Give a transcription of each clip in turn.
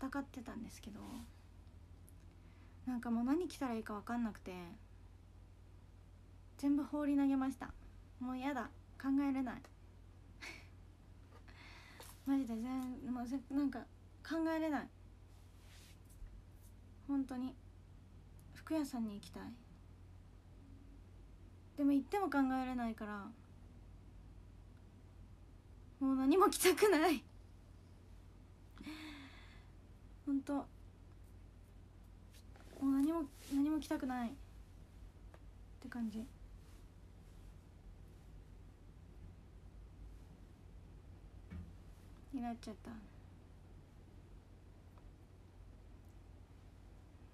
戦ってたんですけどなんかもう何着たらいいか分かんなくて全部放り投げました。もうやだ。考えれない。マジで全もうなんか考えれない。本当に。服屋さんに行きたい。でも行っても考えれないからもう何も着たくない。本当。もう何も何も着たくない。って感じ。になっちゃった。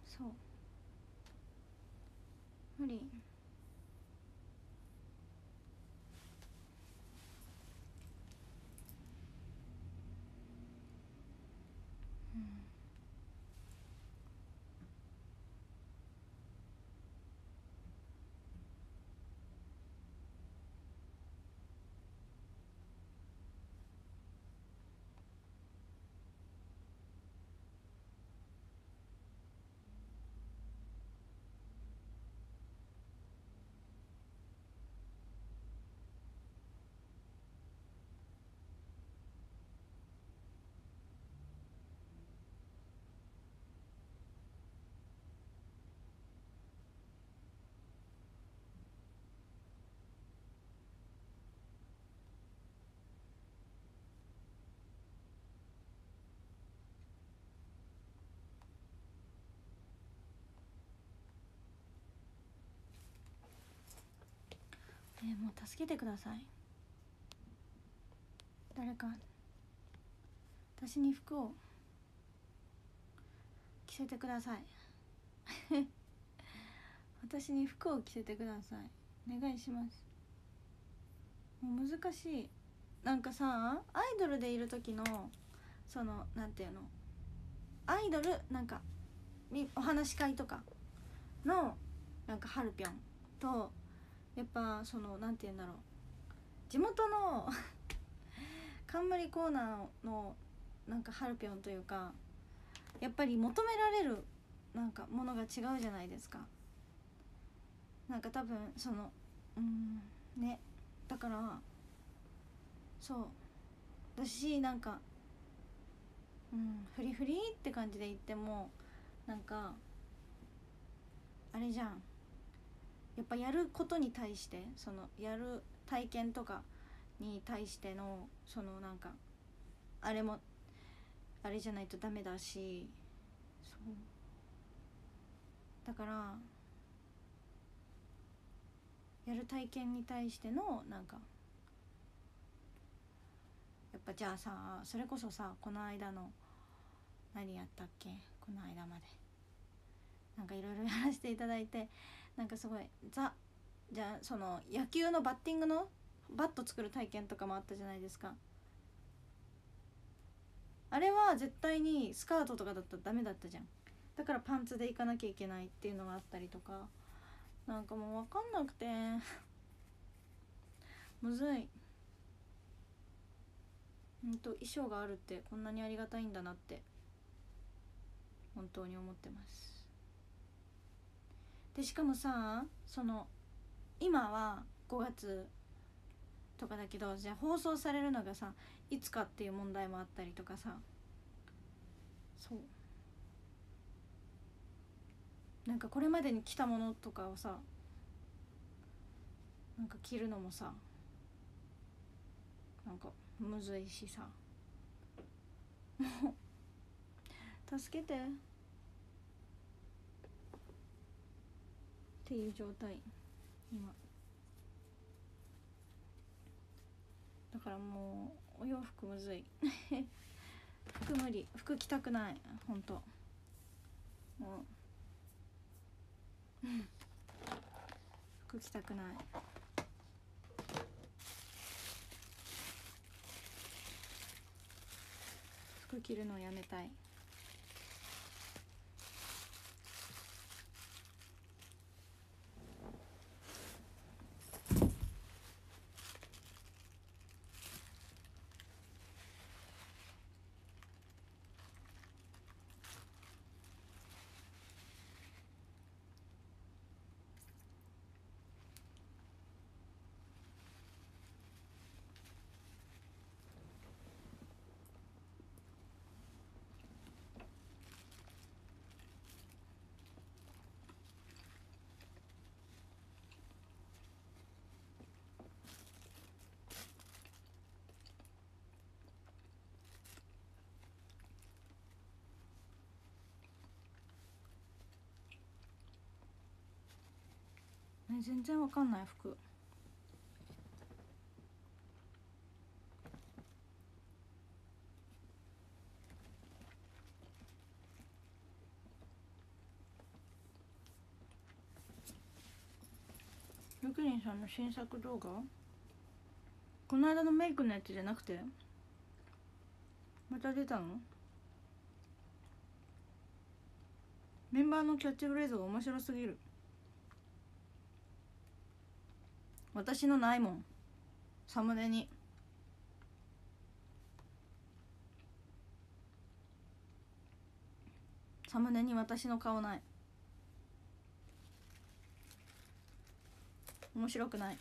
そう。無理。えもう助けてください。誰か私に服を着せてください。私に服を着せてください。お願いします。もう難しい。なんかさアイドルでいる時のそのなんていうの？アイドルなんかお話し会とかのなんかハルピョンとやっぱそのなんて言うんだろう。地元の 冠コーナーのなんかハルピョンというかやっぱり求められるなんかものが違うじゃないですか。なんか多分そのうんねだからそう私なんかうんフリフリって感じで言ってもなんかあれじゃん。やっぱやることに対してそのやる体験とかに対してのそのなんかあれもあれじゃないとダメだしそう。だからやる体験に対してのなんかやっぱじゃあさそれこそさこの間の何やったっけ？この間まで。なんかいろいろやらせていただいてなんかすごいザじゃあその野球のバッティングのバット作る体験とかもあったじゃないですか。あれは絶対にスカートとかだったらダメだったじゃん。だからパンツで行かなきゃいけないっていうのがあったりとか。なんかもう分かんなくて。むずい。ほんと衣装があるってこんなにありがたいんだなって本当に思ってます。でしかもさその今は5月とかだけどじゃあ放送されるのがさいつかっていう問題もあったりとかさ。そう。なんかこれまでに来たものとかをさなんか着るのもさなんかむずいしさ。もう助けて。っていう状態今だからもうお洋服むずい。服無理。服着たくない。ほんともう。服着たくない。服着るのやめたい。ね全然わかんない服。ゆくりんさんの新作動画？この間のメイクのやつじゃなくて？また出たの？メンバーのキャッチフレーズが面白すぎる。私のないもん。サムネに。サムネに私の顔ない。面白くない。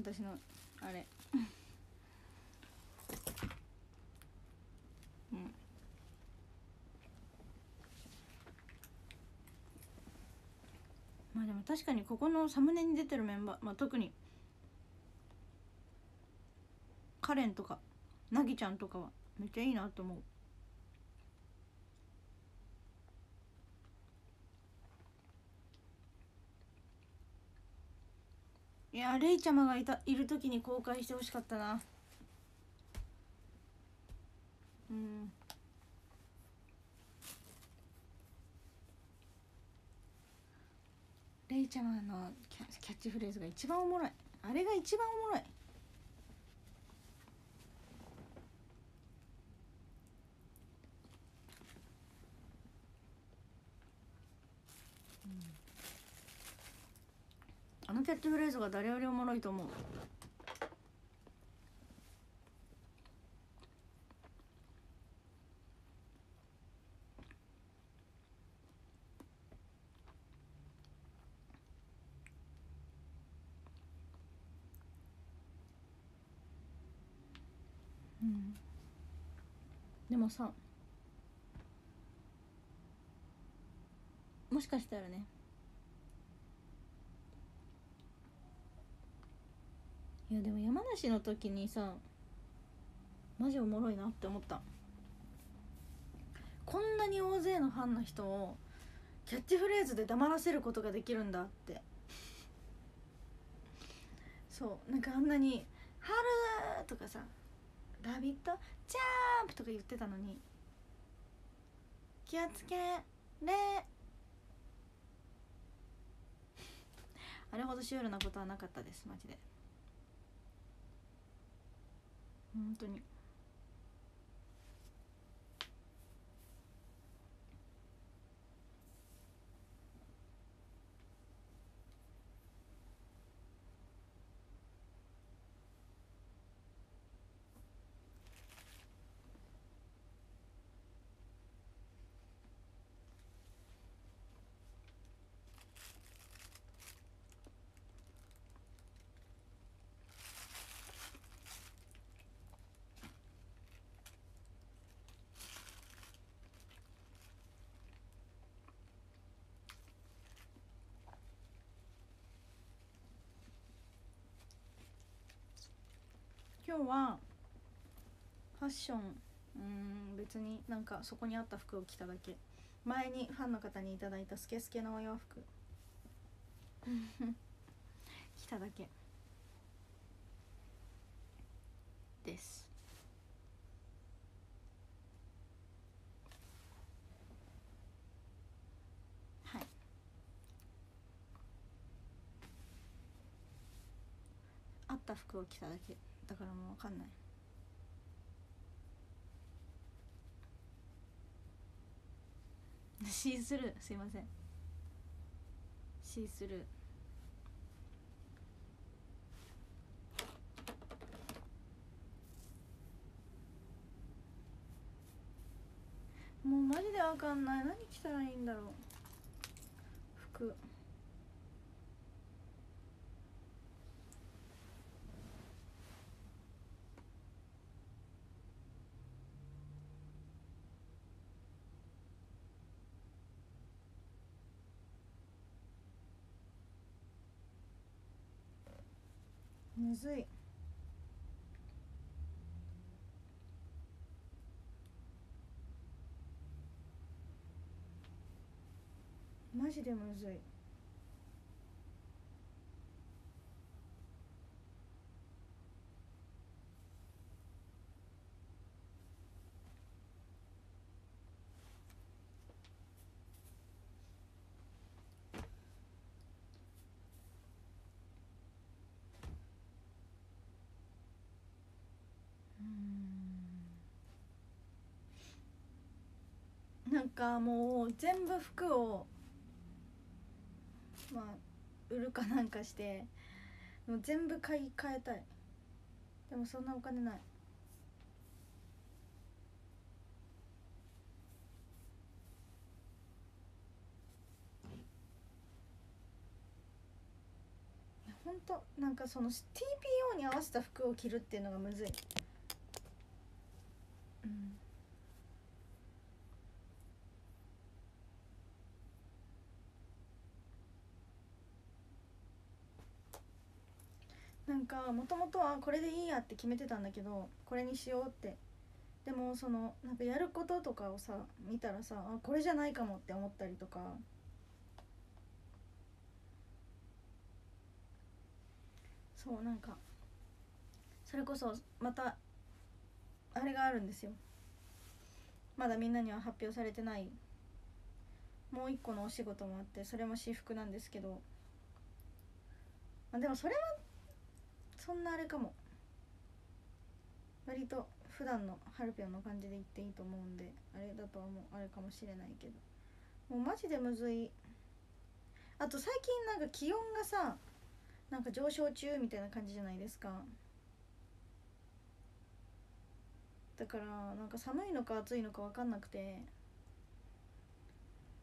私のあれうんまあでも確かにここのサムネに出てるメンバー、まあ、特にカレンとかなぎちゃんとかはめっちゃいいなと思う。いやレイちゃまがいたいる時に公開してほしかったな。うん。レイちゃまのキャキャッチフレーズが一番おもろい。あれが一番おもろい。あのキャッチフレーズが誰よりおもろいと思ううんでもさもしかしたらねいやでも山梨の時にさマジおもろいなって思ったこんなに大勢のファンの人をキャッチフレーズで黙らせることができるんだってそうなんかあんなに「春!」とかさ「ラビット!」「ジャンプ!」とか言ってたのに「気をつけれ!」あれほどシュールなことはなかったですマジで本当に今日はファッション。うん別になんかそこにあった服を着ただけ。前にファンの方にいただいたスケスケのお洋服。着ただけ。です。はい。あった服を着ただけ。だからもう分かんない。シースルーすいません。シースルーもうマジでわかんない。何着たらいいんだろう。服むずい。マジでむずい。なんかもう全部服をまあ売るかなんかしてもう全部買い替えたい。でもそんなお金ない。本当なんかその TPO に合わせた服を着るっていうのがむずい。うん。なんかもともとはこれでいいやって決めてたんだけどこれにしようって。でもそのなんかやることとかをさ見たらさあこれじゃないかもって思ったりとか。そうなんかそれこそまたあれがあるんですよ。まだみんなには発表されてないもう一個のお仕事もあってそれも私服なんですけど、まあ、でもそれはそんなあれかも。割と普段のハルピョンの感じで言っていいと思うんであれだとはもうあれかもしれないけど。もうマジでむずい。あと最近なんか気温がさなんか上昇中みたいな感じじゃないですか。だからなんか寒いのか暑いのか分かんなくて。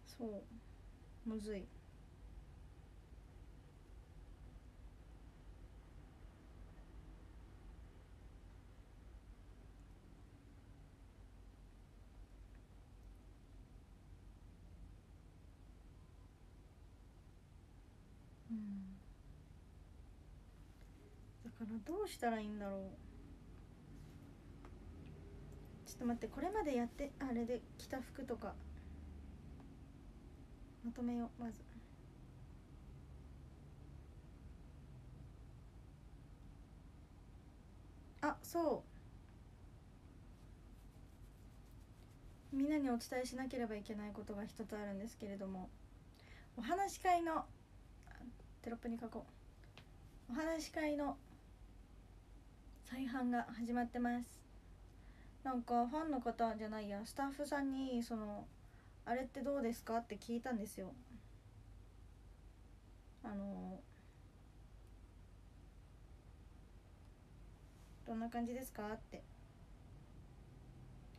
そう。むずい。どうしたらいいんだろう。ちょっと待ってこれまでやってあれで着た服とかまとめようまず。あそう。みんなにお伝えしなければいけないことが一つあるんですけれどもお話し会のテロップに書こう。お話し会の再販が始まってます。なんかファンの方じゃないやスタッフさんにそのあれってどうですか？って聞いたんですよ。あのどんな感じですか？って。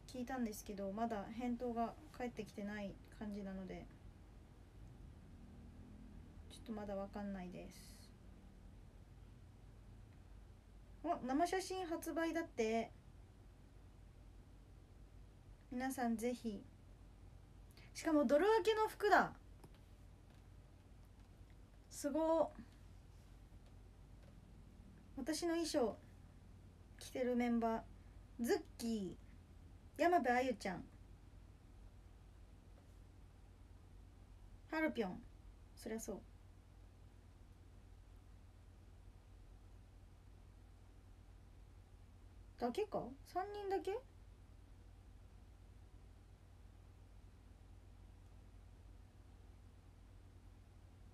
聞いたんですけどまだ返答が返ってきてない感じなのでちょっとまだわかんないです。お生写真発売だって。皆さんぜひ。しかもドル分けの服だ。すご。私の衣装。着てるメンバー。ズッキー。山部あゆちゃん。ハルピョン。そりゃそう。だけか3人だけ？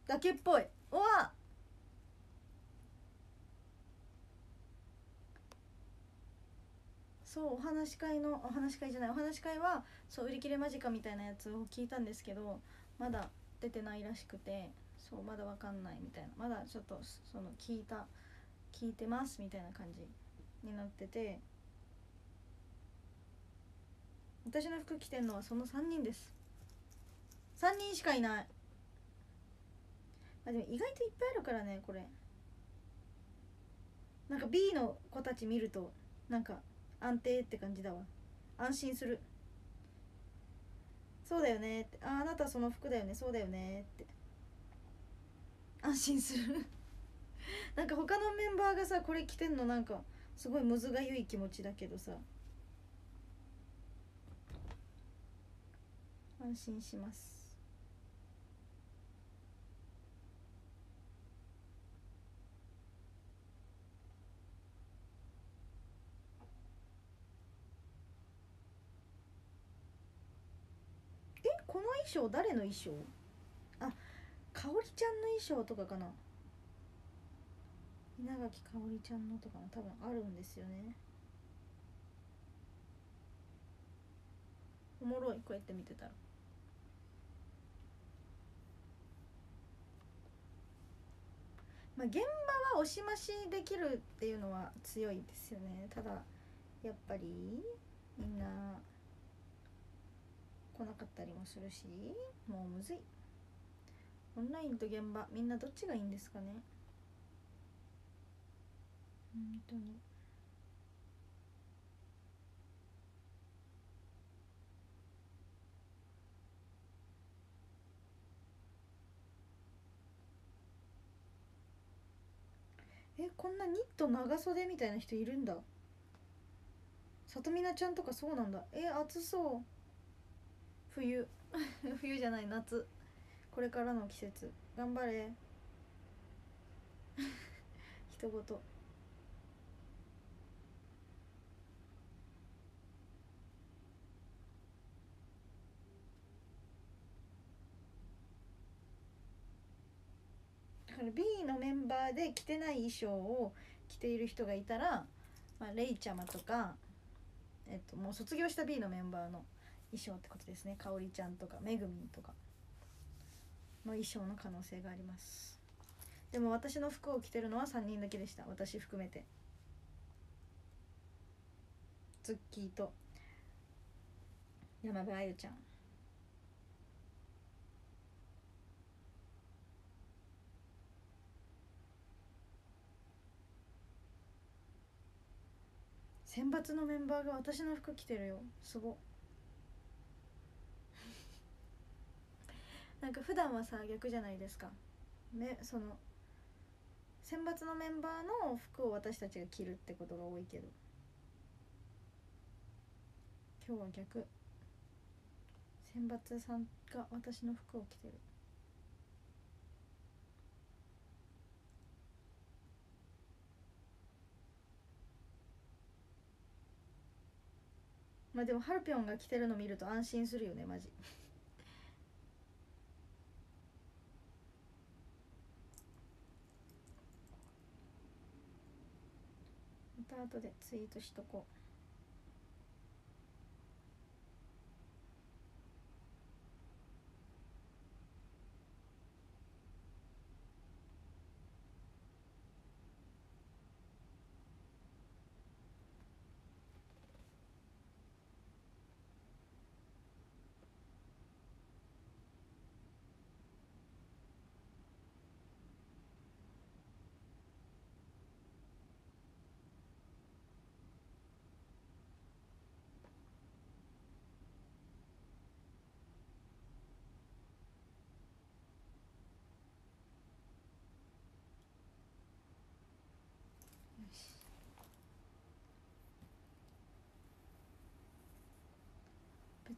だけっぽい。うわ！そうお話し会のお話し会じゃないお話し会はそう売り切れ間近みたいなやつを聞いたんですけどまだ出てないらしくてそうまだわかんないみたいな。まだちょっとその聞いた聞いてますみたいな感じ。になってて私の服着てんのはその3人です。3人しかいない。あでも意外といっぱいあるからねこれ。なんか B の子たち見るとなんか安定って感じだわ。安心する。そうだよねって。ああなたその服だよね。そうだよねって。安心する。なんか他のメンバーがさこれ着てんのなんかすごいむずがゆい気持ちだけどさ。安心します。えこの衣装誰の衣装？あかおりちゃんの衣装とかかな。稲垣かおりちゃんのとかも多分あるんですよね。おもろいこうやって見てたら。まあ現場は押し増しできるっていうのは強いですよね。ただやっぱりみんな来なかったりもするしもうむずい。オンラインと現場みんなどっちがいいんですかね。本当に。えこんなニット長袖みたいな人いるんだ。さとみなちゃんとかそうなんだ。え暑そう。冬。冬じゃない夏。これからの季節。頑張れ。一言。だから B のメンバーで着てない衣装を着ている人がいたら、まあ、レイちゃまとか、えっと、もう卒業した B のメンバーの衣装ってことですね。かおりちゃんとかめぐみんとかの衣装の可能性があります。でも私の服を着てるのは3人だけでした。私含めて。ズッキーと山部あゆちゃん。選抜のメンバーが私の服着てるよ。すご。なんか普段はさ逆じゃないですか。ねその選抜のメンバーの服を私たちが着るってことが多いけど。今日は逆。選抜さんが私の服を着てる。まあでもハルピョンが着てるの見ると安心するよねマジ。また後でツイートしとこう。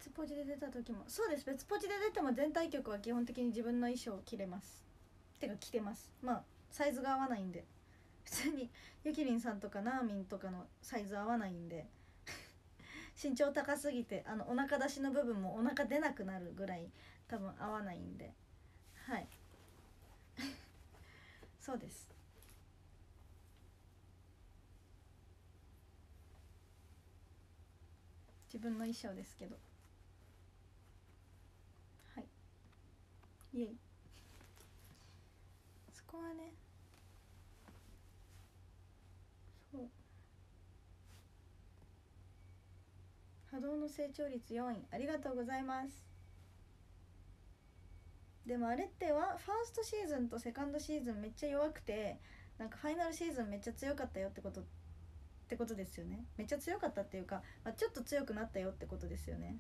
別ポジで出た時もそうです。別ポジで出ても全体曲は基本的に自分の衣装を着れます。てか着てます。まあサイズが合わないんで。普通にゆきりんさんとかなーみんとかのサイズ合わないんで。身長高すぎてあのお腹出しの部分もお腹出なくなるぐらい多分合わないんで。はい。そうです。自分の衣装ですけどはいイエイそこはね。そう。波動の成長率4位。ありがとうございます。でもあれってはファーストシーズンとセカンドシーズンめっちゃ弱くてなんかファイナルシーズンめっちゃ強かったよってことってことですよね。めっちゃ強かったっていうか、まあ、ちょっと強くなったよってことですよね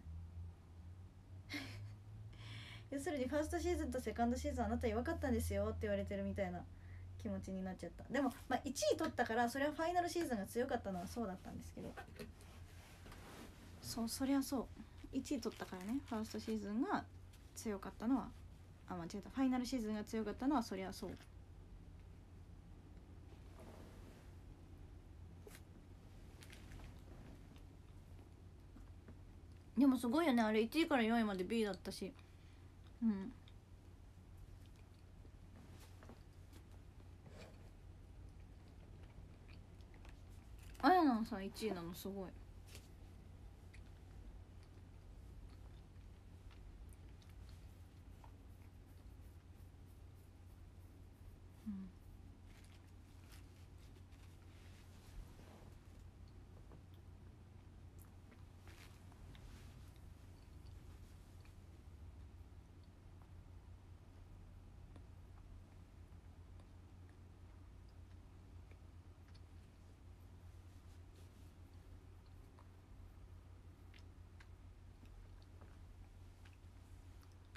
要するにファーストシーズンとセカンドシーズンあなた弱かったんですよって言われてるみたいな気持ちになっちゃった。でも、まあ、1位取ったからそれはファイナルシーズンが強かったのはそうだったんですけど。そうそりゃそう。1位取ったからねファーストシーズンが強かったのはあ間違えた。ファイナルシーズンが強かったのはそりゃそう。でもすごいよね。あれ1位から4位まで B だったし。うん。あやなんさん1位なのすごい。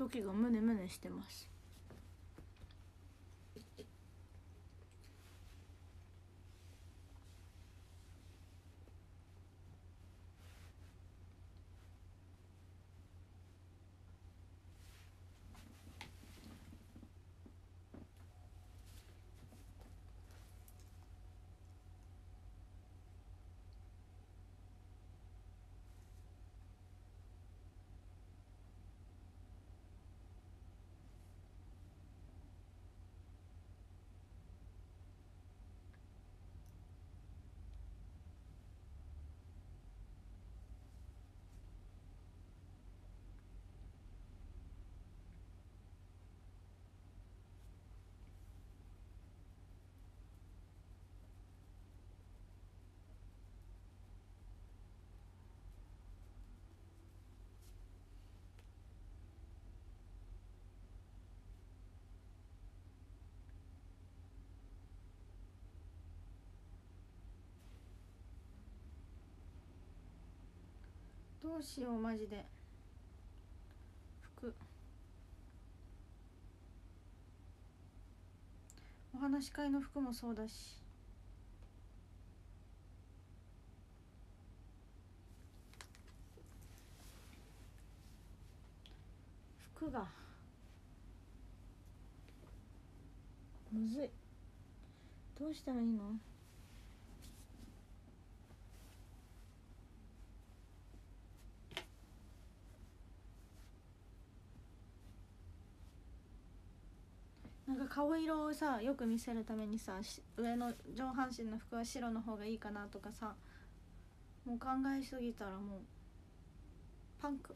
時がムネムネしてます。どうしようマジで。服。お話し会の服もそうだし。服が。むずい。どうしたらいいの？なんか顔色をさよく見せるためにさ上の上半身の服は白の方がいいかなとかさもう考えすぎたらもうパンク。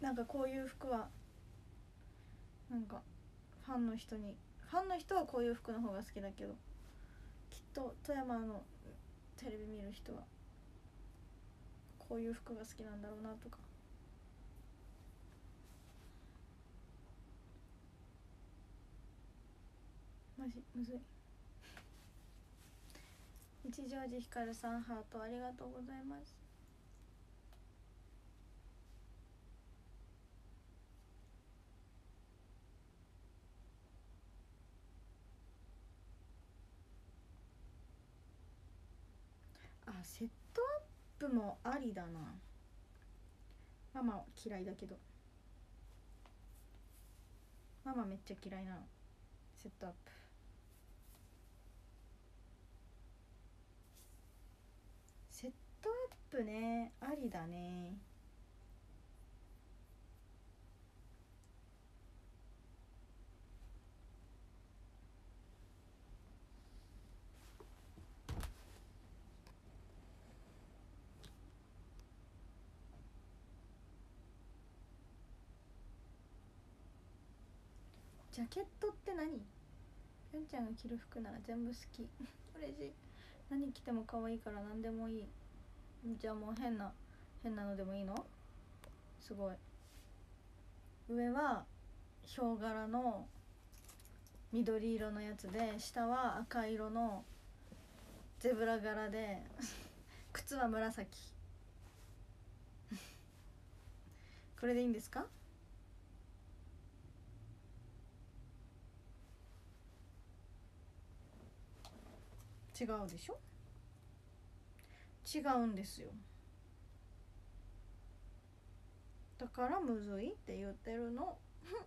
なんかこういう服はなんかファンの人にファンの人はこういう服の方が好きだけどきっと富山のテレビ見る人はこういう服が好きなんだろうなとか。マジむずい。一乗寺ひかるさんハートありがとうございます。あセットアップもありだな。ママ嫌いだけど。ママめっちゃ嫌いなの。セットアップセットアップね。ありだね。ジャケットって何？ぴょんちゃんが着る服なら全部好き。嬉しい何着ても可愛いから何でもいい。じゃあもう変な変なのでもいいの？すごい。上はヒョウ柄の緑色のやつで下は赤色のゼブラ柄で 靴は紫。これでいいんですか？違うでしょ？違うんですよ。だからむずいって言ってるの。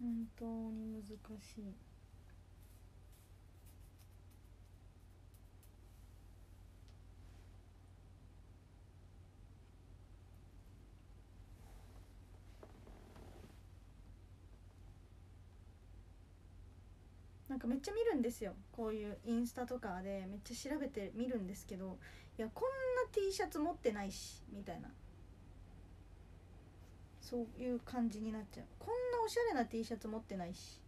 本当に難しい。なんかめっちゃ見るんですよ。こういうインスタとかでめっちゃ調べて見るんですけどいやこんな T シャツ持ってないしみたいな。そういう感じになっちゃう。こんなおしゃれな T シャツ持ってないし。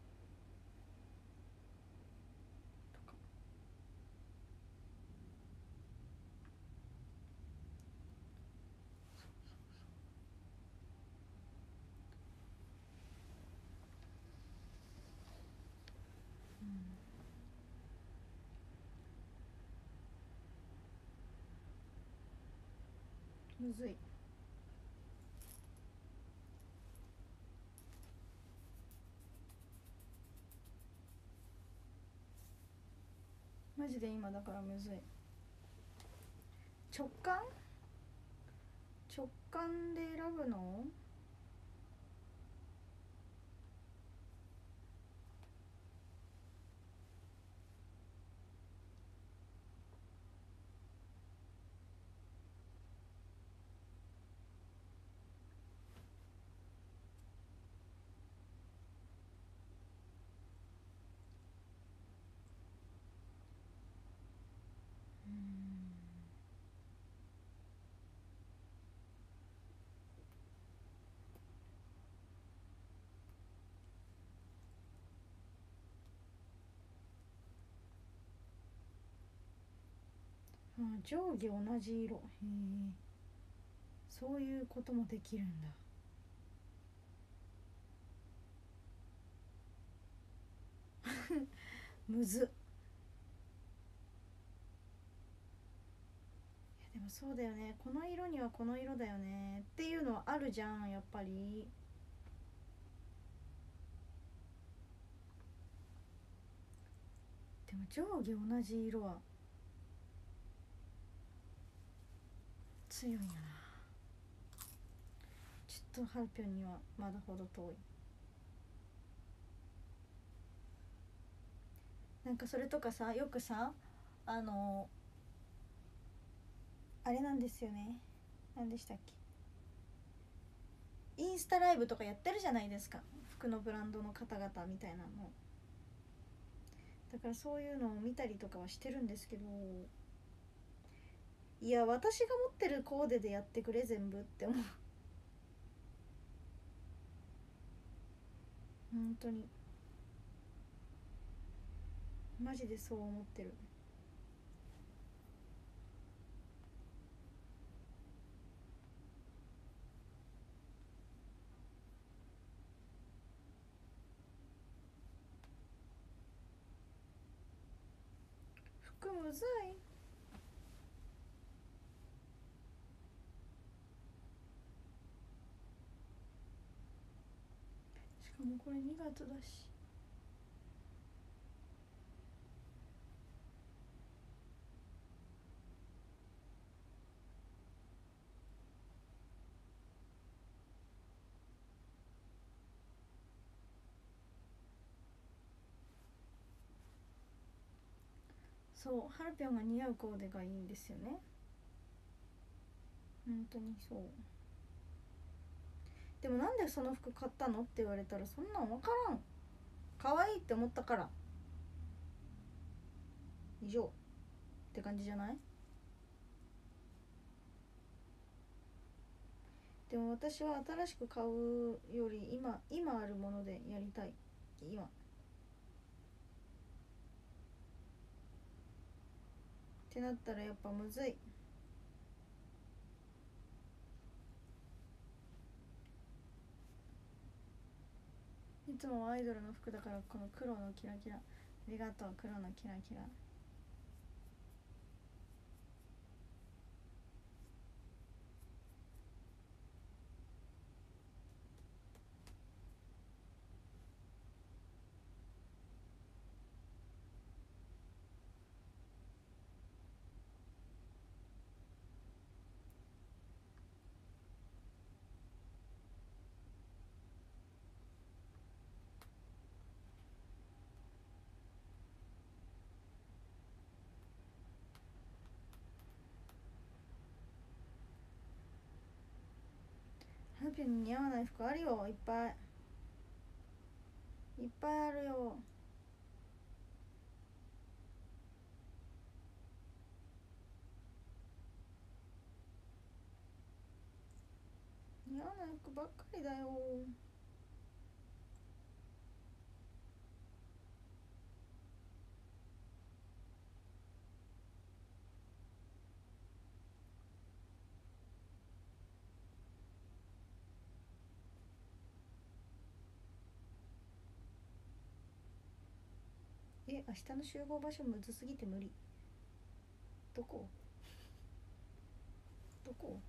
むずい。マジで今だからむずい。直感？直感で選ぶの？うん上下同じ色。へえ。そういうこともできるんだ。むず。いやでもそうだよね。この色にはこの色だよね。っていうのはあるじゃんやっぱり。でも上下同じ色は強いな。ちょっとハルピョンにはまだほど遠い。なんかそれとかさよくさあのあれなんですよね。何でしたっけ。インスタライブとかやってるじゃないですか。服のブランドの方々みたいなの。だからそういうのを見たりとかはしてるんですけど。いや私が持ってるコーデでやってくれ全部って思う。本当に。マジでそう思ってる。服むずい。しかもこれ2月だし。そうハルピョンが似合うコーデがいいんですよね。本当にそう。でもなんでその服買ったのって言われたらそんなん分からん。可愛いって思ったから。以上って感じじゃない？でも私は新しく買うより今今あるものでやりたい。今。ってなったらやっぱむずい。いつもアイドルの服だからこの黒のキラキラ。ありがとう黒のキラキラ。ピーに似合わない服あるよいっぱい。いっぱいあるよ。似合わない服ばっかりだよ。え明日の集合場所むずすぎて無理。どこ？どこ？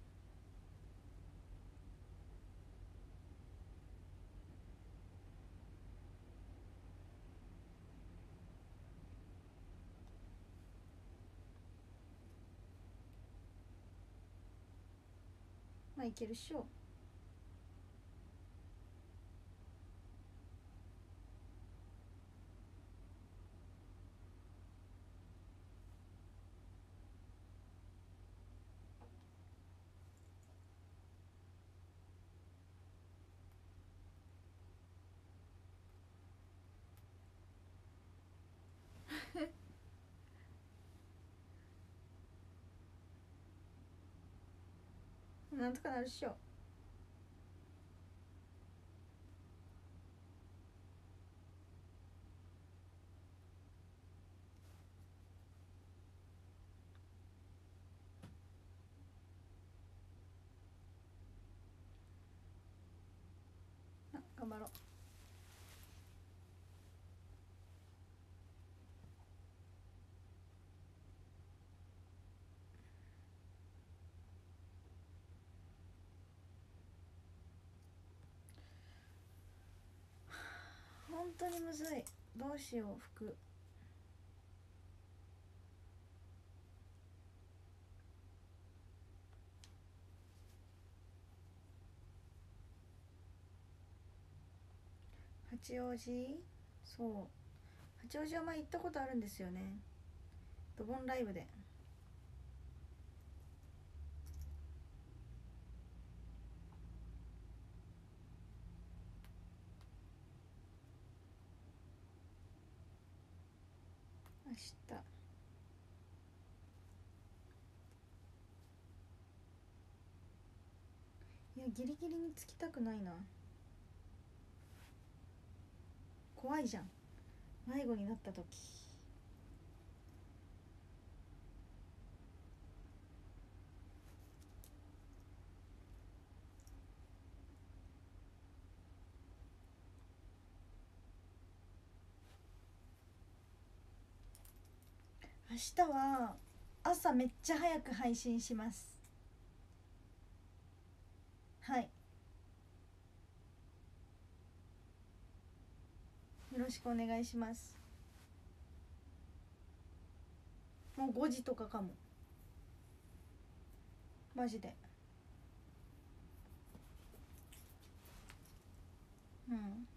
まあいけるっしょ。なんとかなるっしょ。あ頑張ろう本当にむずい。どうしよう服。八王子？そう。八王子は前行ったことあるんですよね。ドボンライブで。明日いやギリギリにつきたくないな。怖いじゃん。迷子になった時。明日は朝めっちゃ早く配信します。はい。よろしくお願いします。もう5時とかかも。マジで。うん。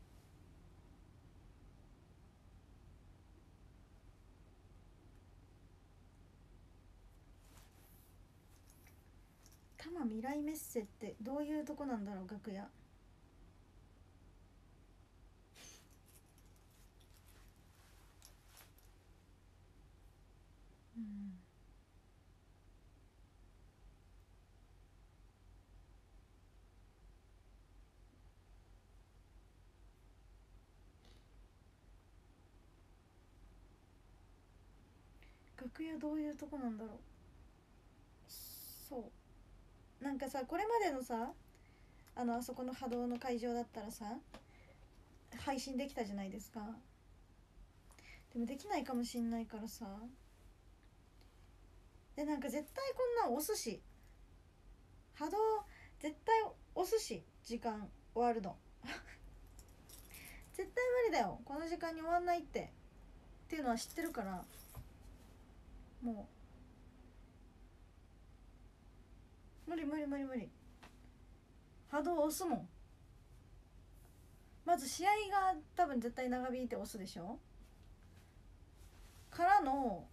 多摩未来メッセってどういうとこなんだろう楽屋。うん。楽屋どういうとこなんだろう。そう。なんかさこれまでのさあのあそこの波動の会場だったらさ配信できたじゃないですか。でもできないかもしんないからさ。でなんか絶対こんなん押すし。波動絶対押すし時間終わるの。絶対無理だよ。この時間に終わんないって。っていうのは知ってるから。もう無理無理無理無理。波動押すもん。まず試合が多分絶対長引いて押すでしょ。からの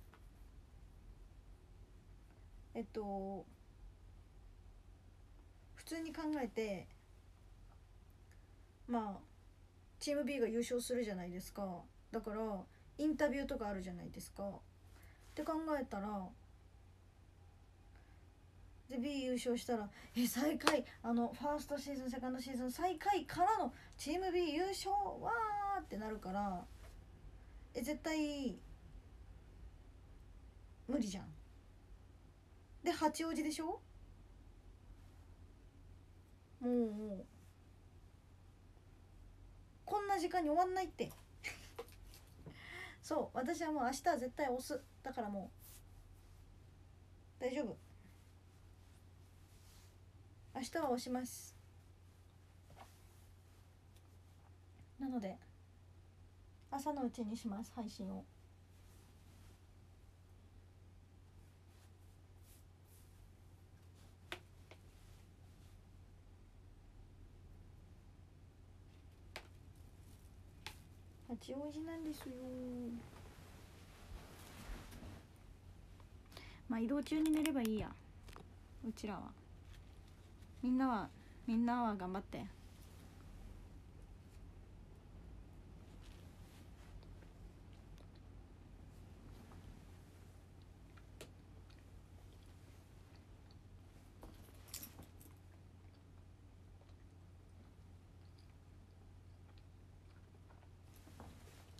えっと普通に考えてまあチーム B が優勝するじゃないですか。だからインタビューとかあるじゃないですか。って考えたらで B 優勝したらえ最下位あのファーストシーズンセカンドシーズン最下位からのチーム B 優勝わーってなるからえ絶対無理じゃん。で八王子でしょ？もうもう。こんな時間に終わんないって。そう私はもう明日は絶対押す。だからもう。大丈夫。明日は押しますなので朝のうちにします配信を。八王子なんですよまあ移動中に寝ればいいやうちらは。みんなはみんなは頑張って。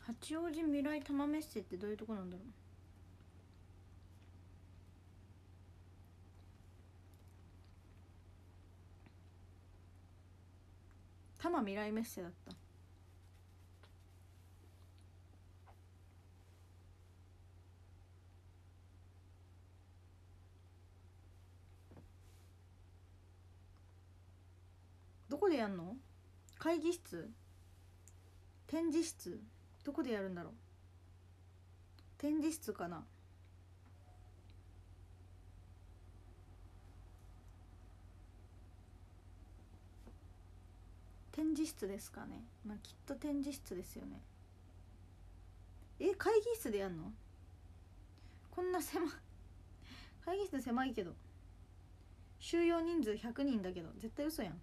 八王子未来玉メッセってどういうとこなんだろう？多摩未来メッセだった。どこでやんの？会議室？展示室？どこでやるんだろう？展示室かな？展示室ですかね。まあきっと展示室ですよね。え会議室でやんの？こんな狭い。会議室狭いけど。収容人数100人だけど。絶対嘘やん。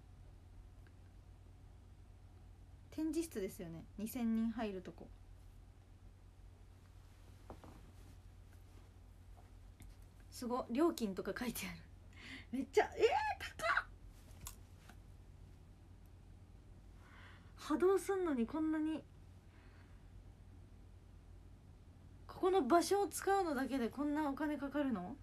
展示室ですよね。2000人入るとこ。すご。料金とか書いてある。めっちゃえー、高っ！波動すんのにこんなにここの場所を使うのだけでこんなお金かかるの？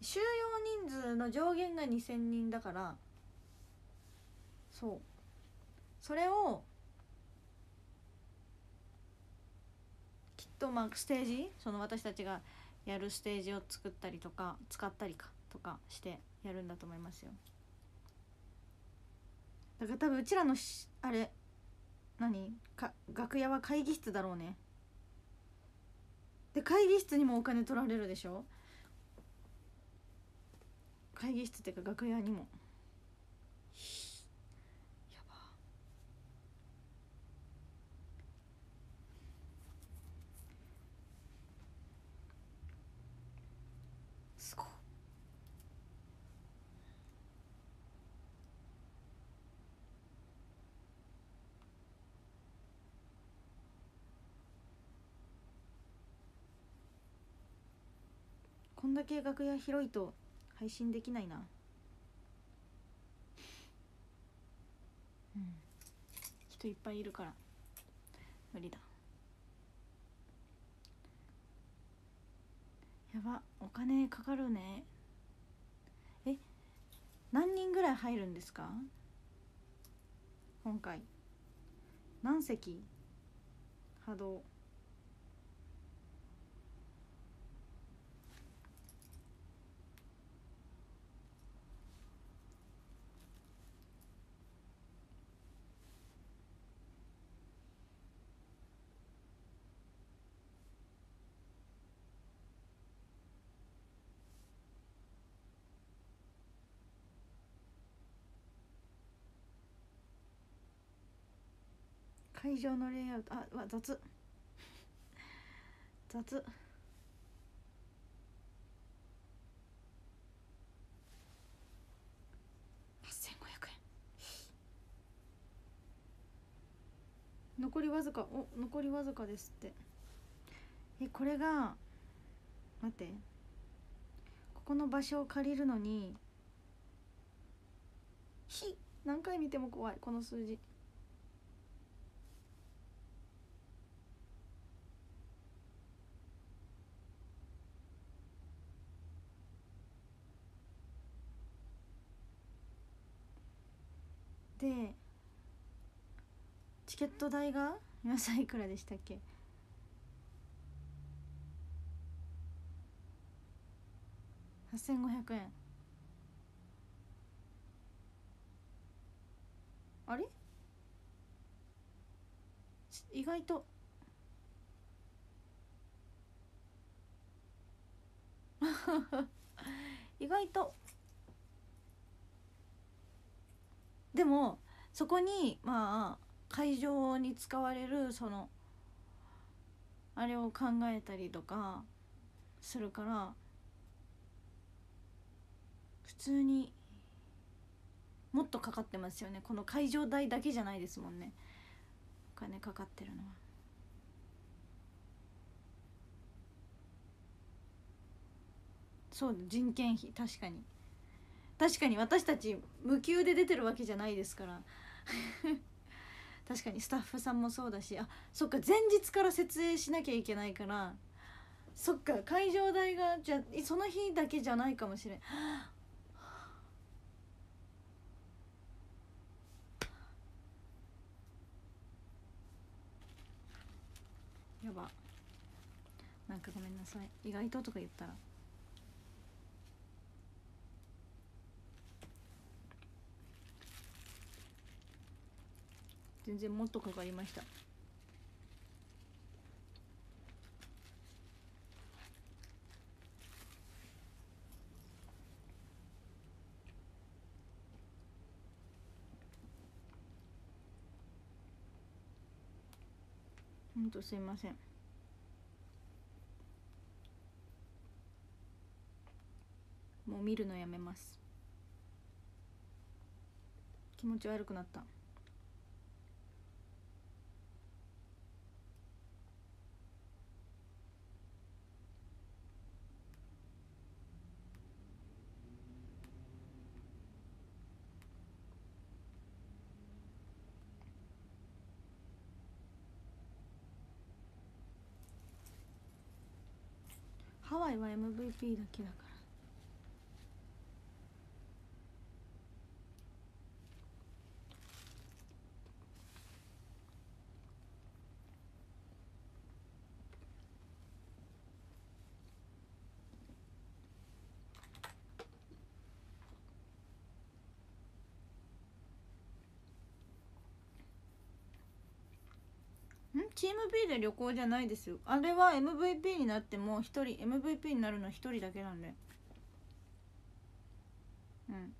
収容人数の上限が2,000人だからそう。それをとまあステージその私たちがやるステージを作ったりとか使ったりかとかしてやるんだと思いますよ。だから多分うちらのあれ何？か楽屋は会議室だろうね。で会議室にもお金取られるでしょ？会議室っていうか楽屋にもこんだけ楽屋広いと配信できないな。うん。人いっぱいいるから。無理だ。やば。お金かかるね。え？何人ぐらい入るんですか？今回。何席？波動。会場のレイアウト。あわ雑。雑。8500円。残りわずか。お残りわずかですって。えこれが待って。ここの場所を借りるのにひ何回見ても怖い。この数字。でチケット代が皆さんいくらでしたっけ？8500円。あれ？意外と。意外と。でもそこにまあ会場に使われるそのあれを考えたりとかするから普通にもっとかかってますよね。この会場代だけじゃないですもんね。お金かかってるのは。そう人件費確かに。確かに私たち無給で出てるわけじゃないですから。確かにスタッフさんもそうだしあそっか前日から設営しなきゃいけないから。そっか会場代がじゃその日だけじゃないかもしれん。やば。なんかごめんなさい。意外ととか言ったら。全然もっとかかりました。ほんとすいません。もう見るのやめます。気持ち悪くなった。回は MVP だけだからんチーム B で旅行じゃないですよ。あれは MVP になっても1人 MVP になるのは1人だけなんで。うん。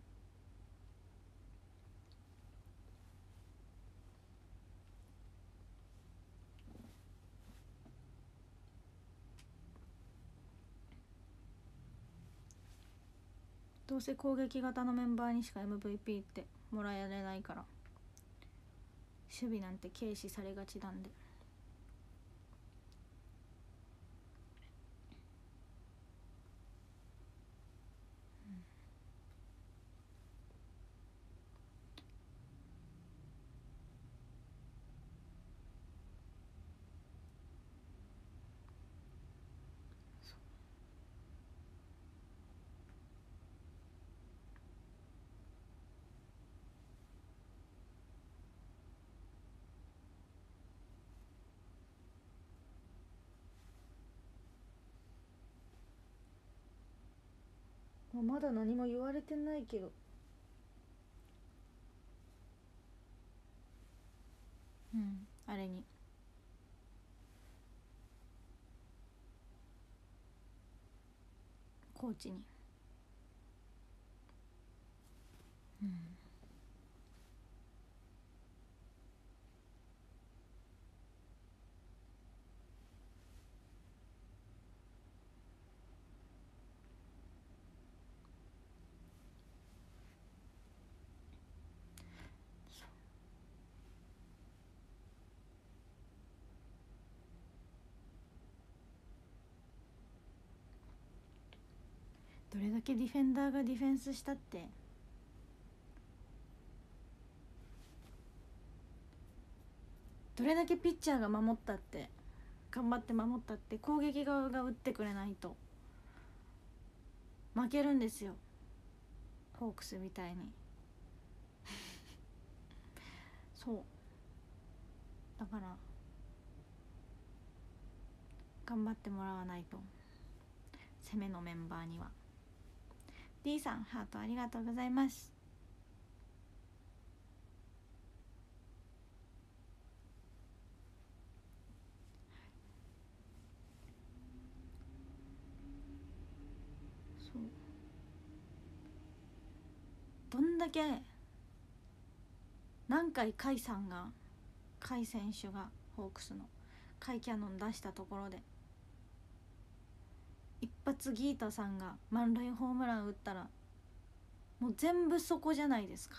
どうせ攻撃型のメンバーにしか MVP ってもらえられないから。守備なんて軽視されがちなんで。まだ何も言われてないけど。うんあれに。コーチに。うん。どれだけディフェンダーがディフェンスしたって。どれだけピッチャーが守ったって頑張って守ったって攻撃側が打ってくれないと。負けるんですよ。ホークスみたいに。そう。だから頑張ってもらわないと。攻めのメンバーには。D さんハートありがとうございます。そう。どんだけ何回甲斐さんが甲斐選手がホークスの甲斐キャノン出したところで一発ギータさんが満塁ホームラン打ったらもう全部そこじゃないですか。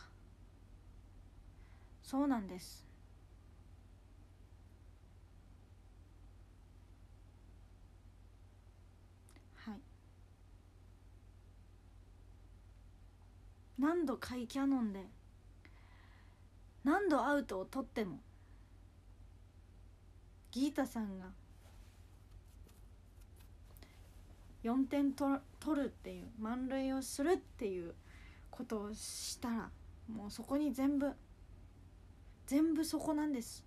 そうなんです。はい。何度甲斐キャノンで何度アウトを取ってもギータさんが4点取るっていう満塁をするっていうことをしたらもうそこに全部全部そこなんです。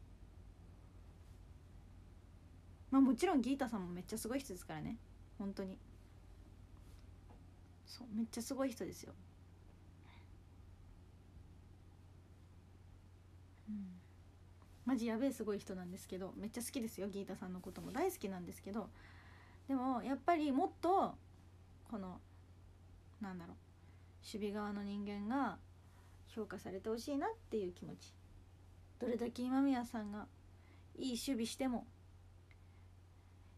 まあもちろんギータさんもめっちゃすごい人ですからね。本当に。そうめっちゃすごい人ですよ。うん。マジやべえすごい人なんですけどめっちゃ好きですよギータさんのことも。大好きなんですけどでもやっぱりもっとこのなんだろう守備側の人間が評価されてほしいなっていう気持ちどれだけ今宮さんがいい守備しても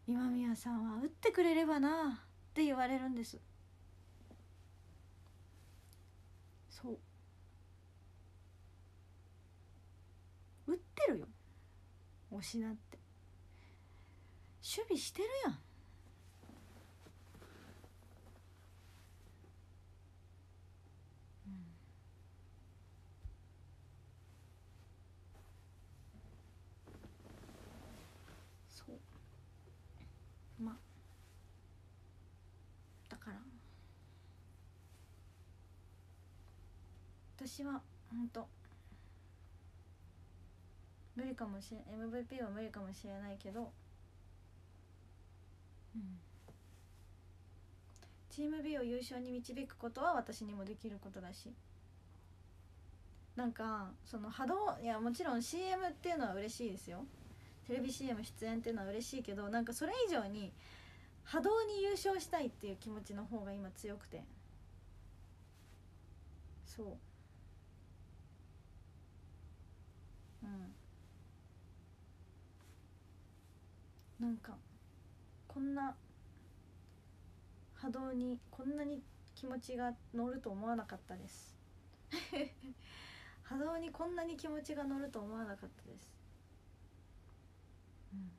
今宮さんは打ってくれればなって言われるんです。そう。打ってるよ。押しなって。守備してるやんそうまあだから私は本当無理かもしれ MVP は無理かもしれないけど、うん、チーム B を優勝に導くことは私にもできることだし。なんかその波動いやもちろん CM っていうのは嬉しいですよ。テレビ CM 出演っていうのは嬉しいけどなんかそれ以上に波動に優勝したいっていう気持ちの方が今強くて。そう。うん。なんかこんな波動にこんなに気持ちが乗ると思わなかったです。波動にこんなに気持ちが乗ると思わなかったです、うん、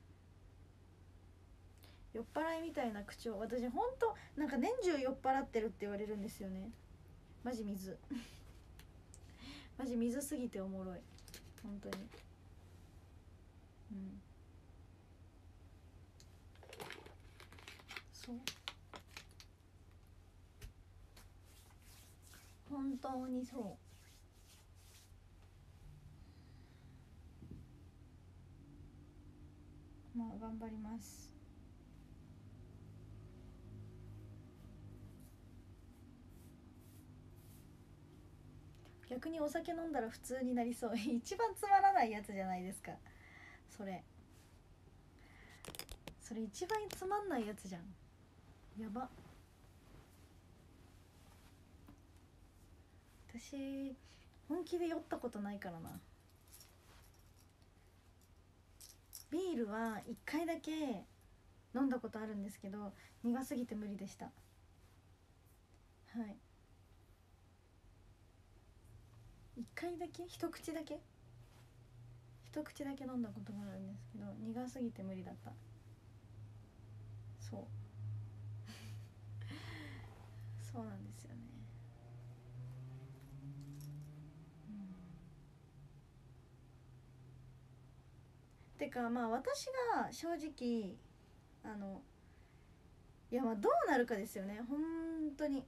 酔っ払いみたいな口調私ほんとなんか年中酔っ払ってるって言われるんですよね。マジ水。マジ水すぎておもろい本当に。うん。そう。本当にそう。まあ頑張ります。逆にお酒飲んだら普通になりそう。一番つまらないやつじゃないですか。それ。それ一番つまんないやつじゃん。やば。私本気で酔ったことないからな。ビールは1回だけ飲んだことあるんですけど苦すぎて無理でした。はい。1回だけ？一口だけ？一口だけ飲んだことがあるんですけど苦すぎて無理だった。そう。そうなんですよね。うん。てかまあ私が正直あのいやまあどうなるかですよね。本当に。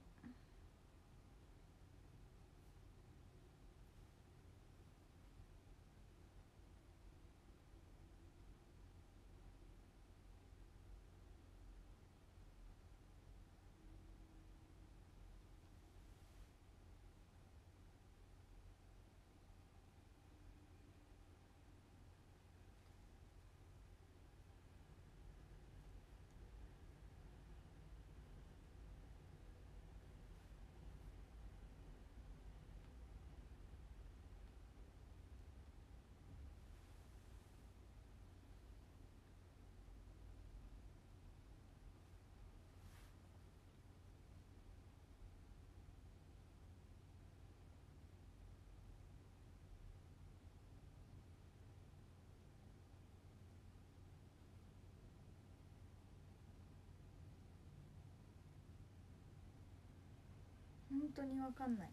本当に分かんない。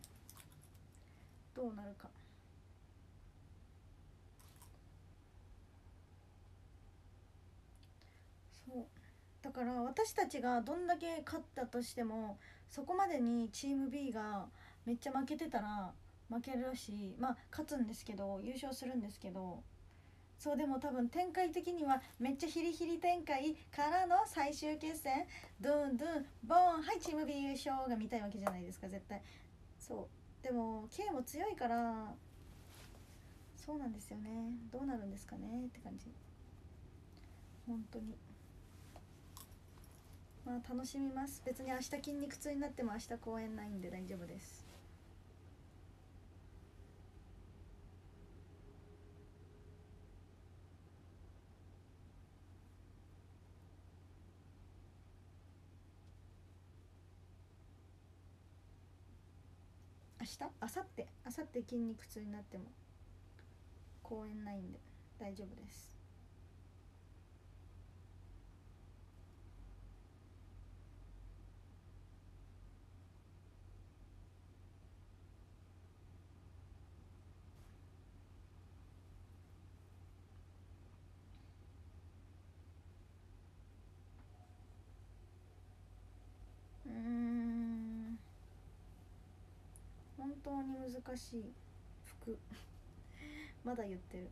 どうなるか。そう。だから私たちがどんだけ勝ったとしてもそこまでにチーム B がめっちゃ負けてたら負けるしまあ勝つんですけど優勝するんですけどそうでも多分展開的にはめっちゃヒリヒリ展開からの最終決戦。ドゥンドゥンボーンはいチーム B 優勝が見たいわけじゃないですか絶対。そう。でも K も強いからそうなんですよね。どうなるんですかねって感じ。本当に。まあ楽しみます。別に明日筋肉痛になっても明日公演ないんで大丈夫です。あさって、あさって筋肉痛になっても公園ないんで大丈夫ですうーん本当に難しい服。まだ言ってる。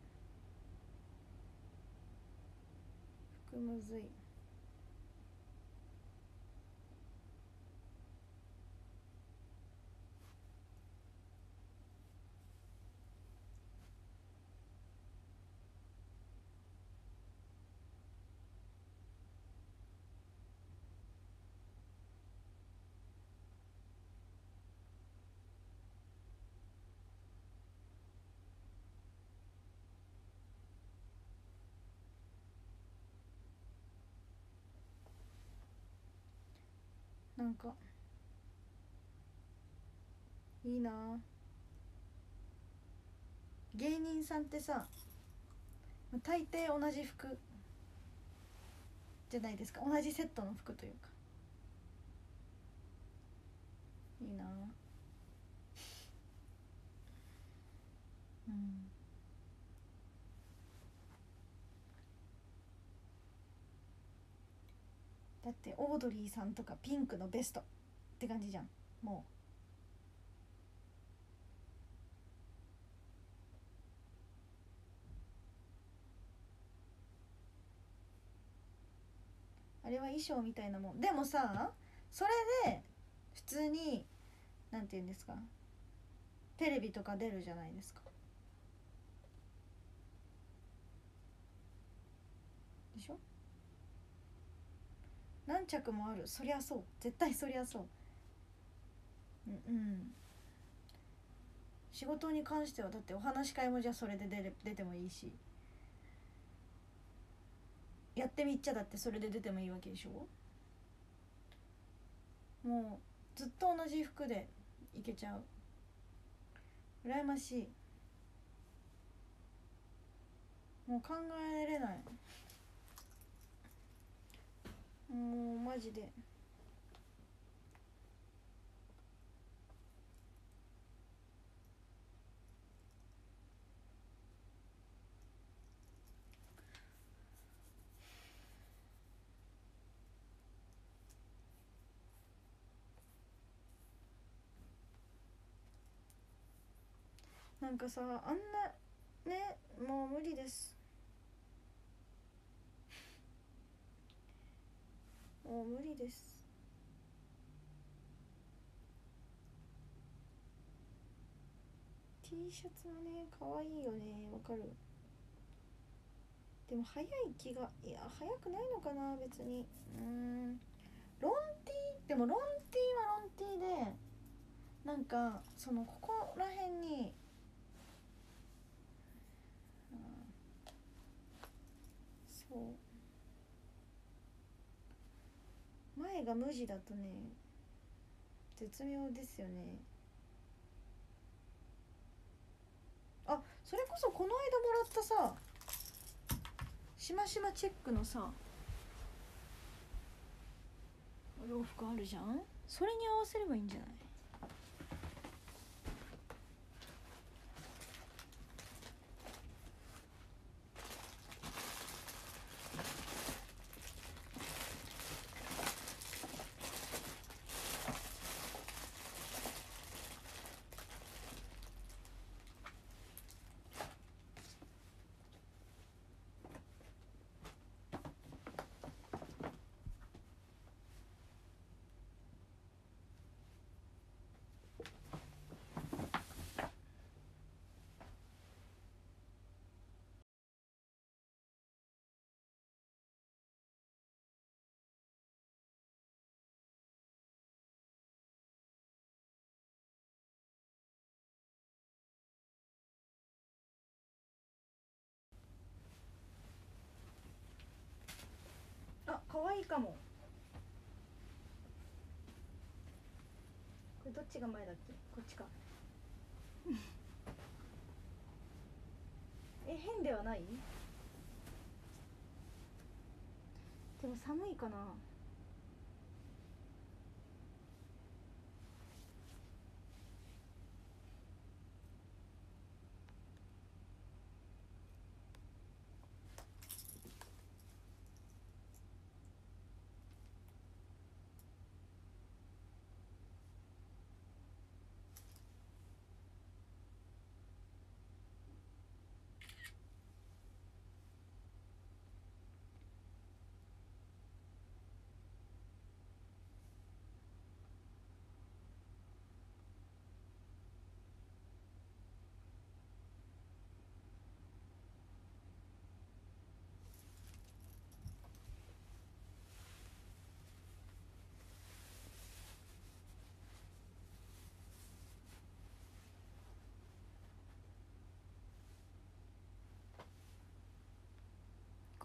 服むずい。なんか。いいな。芸人さんってさ大抵同じ服じゃないですか。同じセットの服というか。いいな。うん。だってオードリーさんとかピンクのベストって感じじゃん。もう。あれは衣装みたいなもん。でもさそれで普通になんて言うんですか？テレビとか出るじゃないですか。でしょ？何着もある。そりゃそう。絶対そりゃそう。うんうん。仕事に関してはだってお話し会もじゃあそれで出れ出てもいいし。やってみっちゃだってそれで出てもいいわけでしょ？もうずっと同じ服でいけちゃう。羨ましい。もう考えれない。もうマジで。なんかさあんなねもう無理です。もう無理です。T シャツはね可愛いよね。わかる。でも早い気がいや早くないのかな別に。うん。ロンティーでもロンティーはロンティーでなんかそのここら辺にうん。そう。前が無地だとね絶妙ですよね。あそれこそこの間もらったさしましまチェックのさお洋服あるじゃん？それに合わせればいいんじゃない？可愛いかも。これどっちが前だっけ？こっちか。え変ではない？でも寒いかな。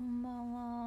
こんばんは。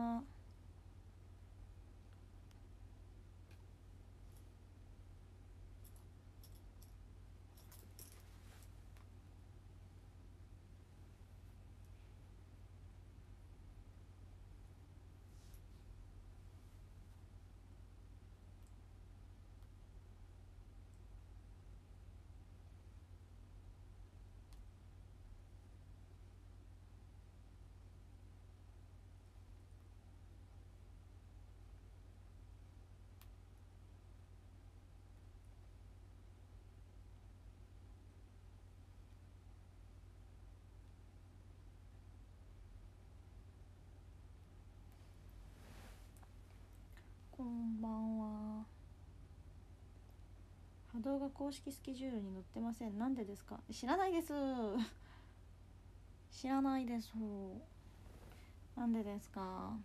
こんばんは。波動が公式スケジュールに載ってません。なんでですか？知らないです。知らないですなんでですか？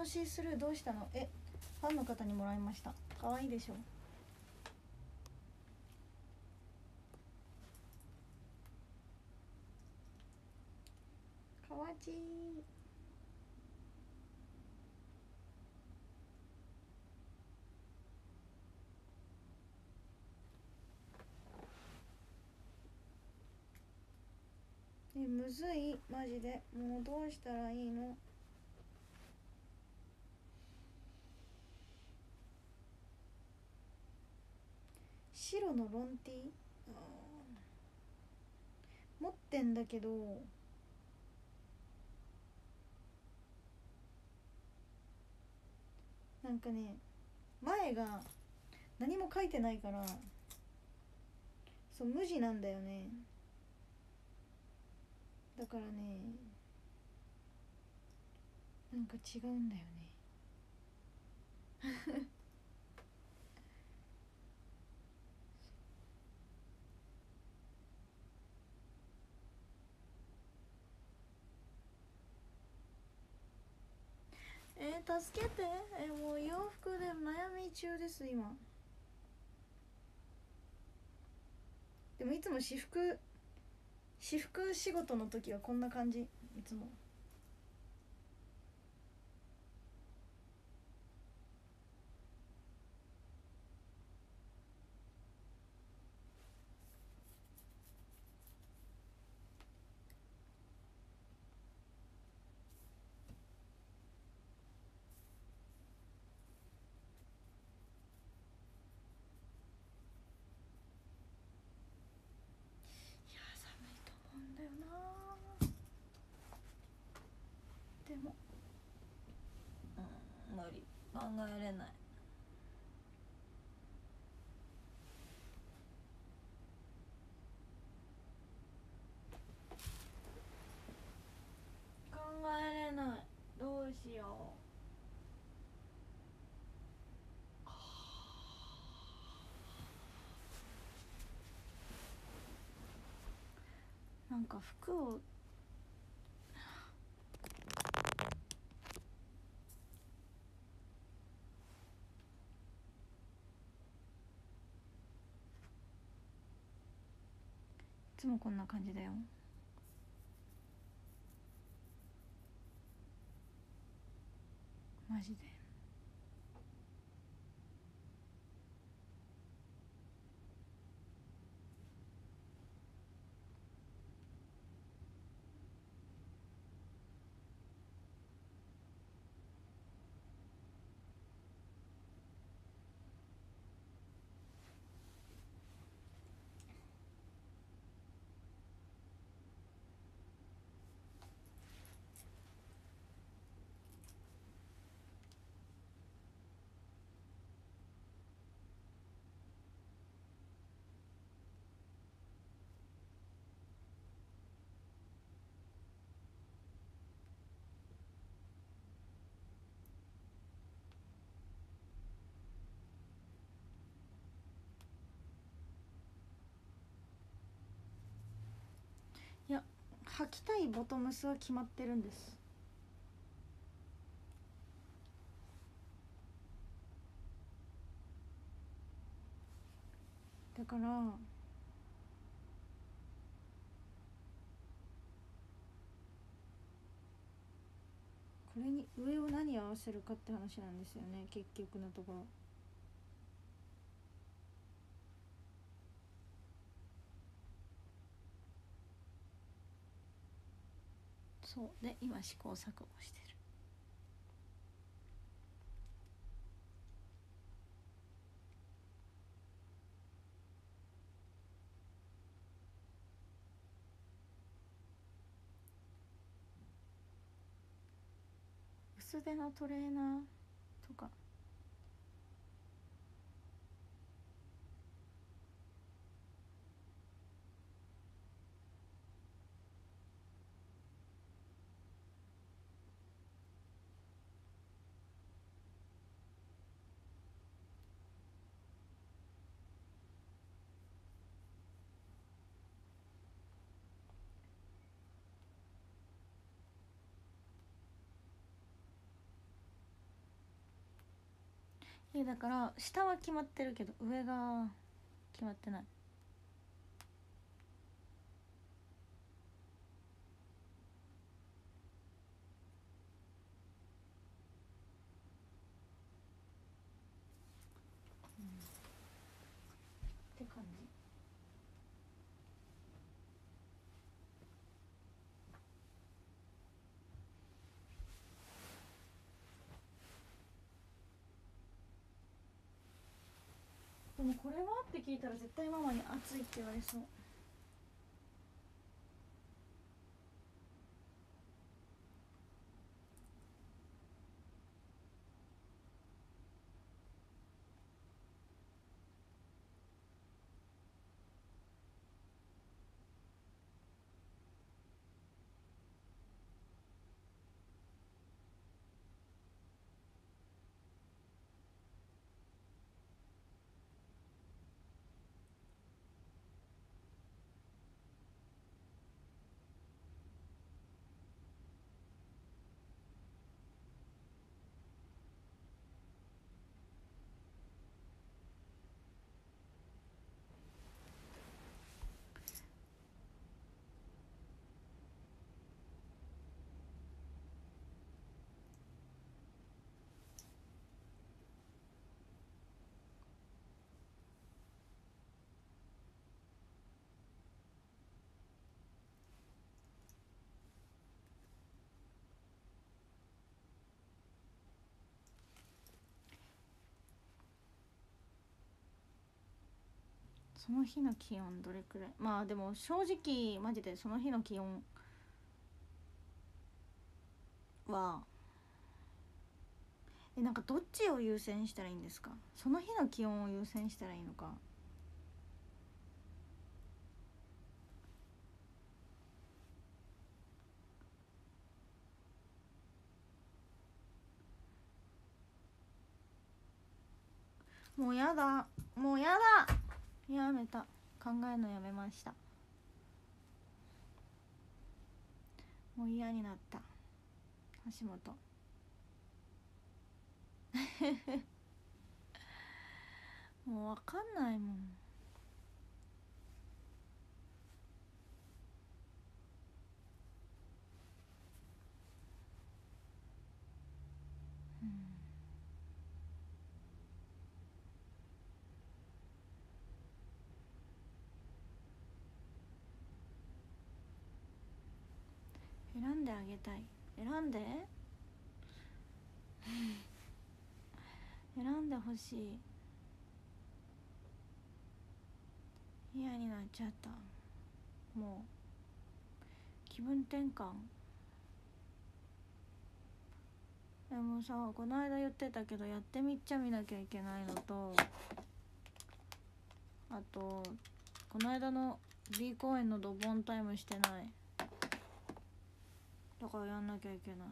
のシースルーどうしたの？えファンの方にもらいました。可愛いでしょ？かわちい。えむずい？マジで。もうどうしたらいいの？白のロンティー？持ってんだけど。なんかね前が何も書いてないからそう無地なんだよね。だからねなんか違うんだよね。えー、助けて。えー、もう洋服で悩み中です今。でもいつも私服私服仕事の時はこんな感じ。いつもいや寒いと思うんだよなでもうん無理考えれない。考えれない。どうしよう。なんか服をつもこんな感じだよ。マジで。履きたいボトムスは決まってるんですだからこれに上を何合わせるかって話なんですよね結局のところ。そうで今試行錯誤してる。薄手のトレーナーとか。いやだから下は決まってるけど上が決まってない。もうこれは？って聞いたら絶対ママに熱いって言われそう。その日の気温どれくらい？まあでも正直マジでその日の気温はえなんかどっちを優先したらいいんですか？その日の気温を優先したらいいのか。もうやだ。もうやだ。やめた。考えるのやめました。もう嫌になった。橋本。もう分かんないもん。選んであげたい。選んで？選んでほしい。嫌になっちゃった。もう。気分転換。でもさこの間言ってたけどやってみっちゃ見なきゃいけないのとあとこの間の B 公演のドボンタイムしてない。だからやんなきゃいけない。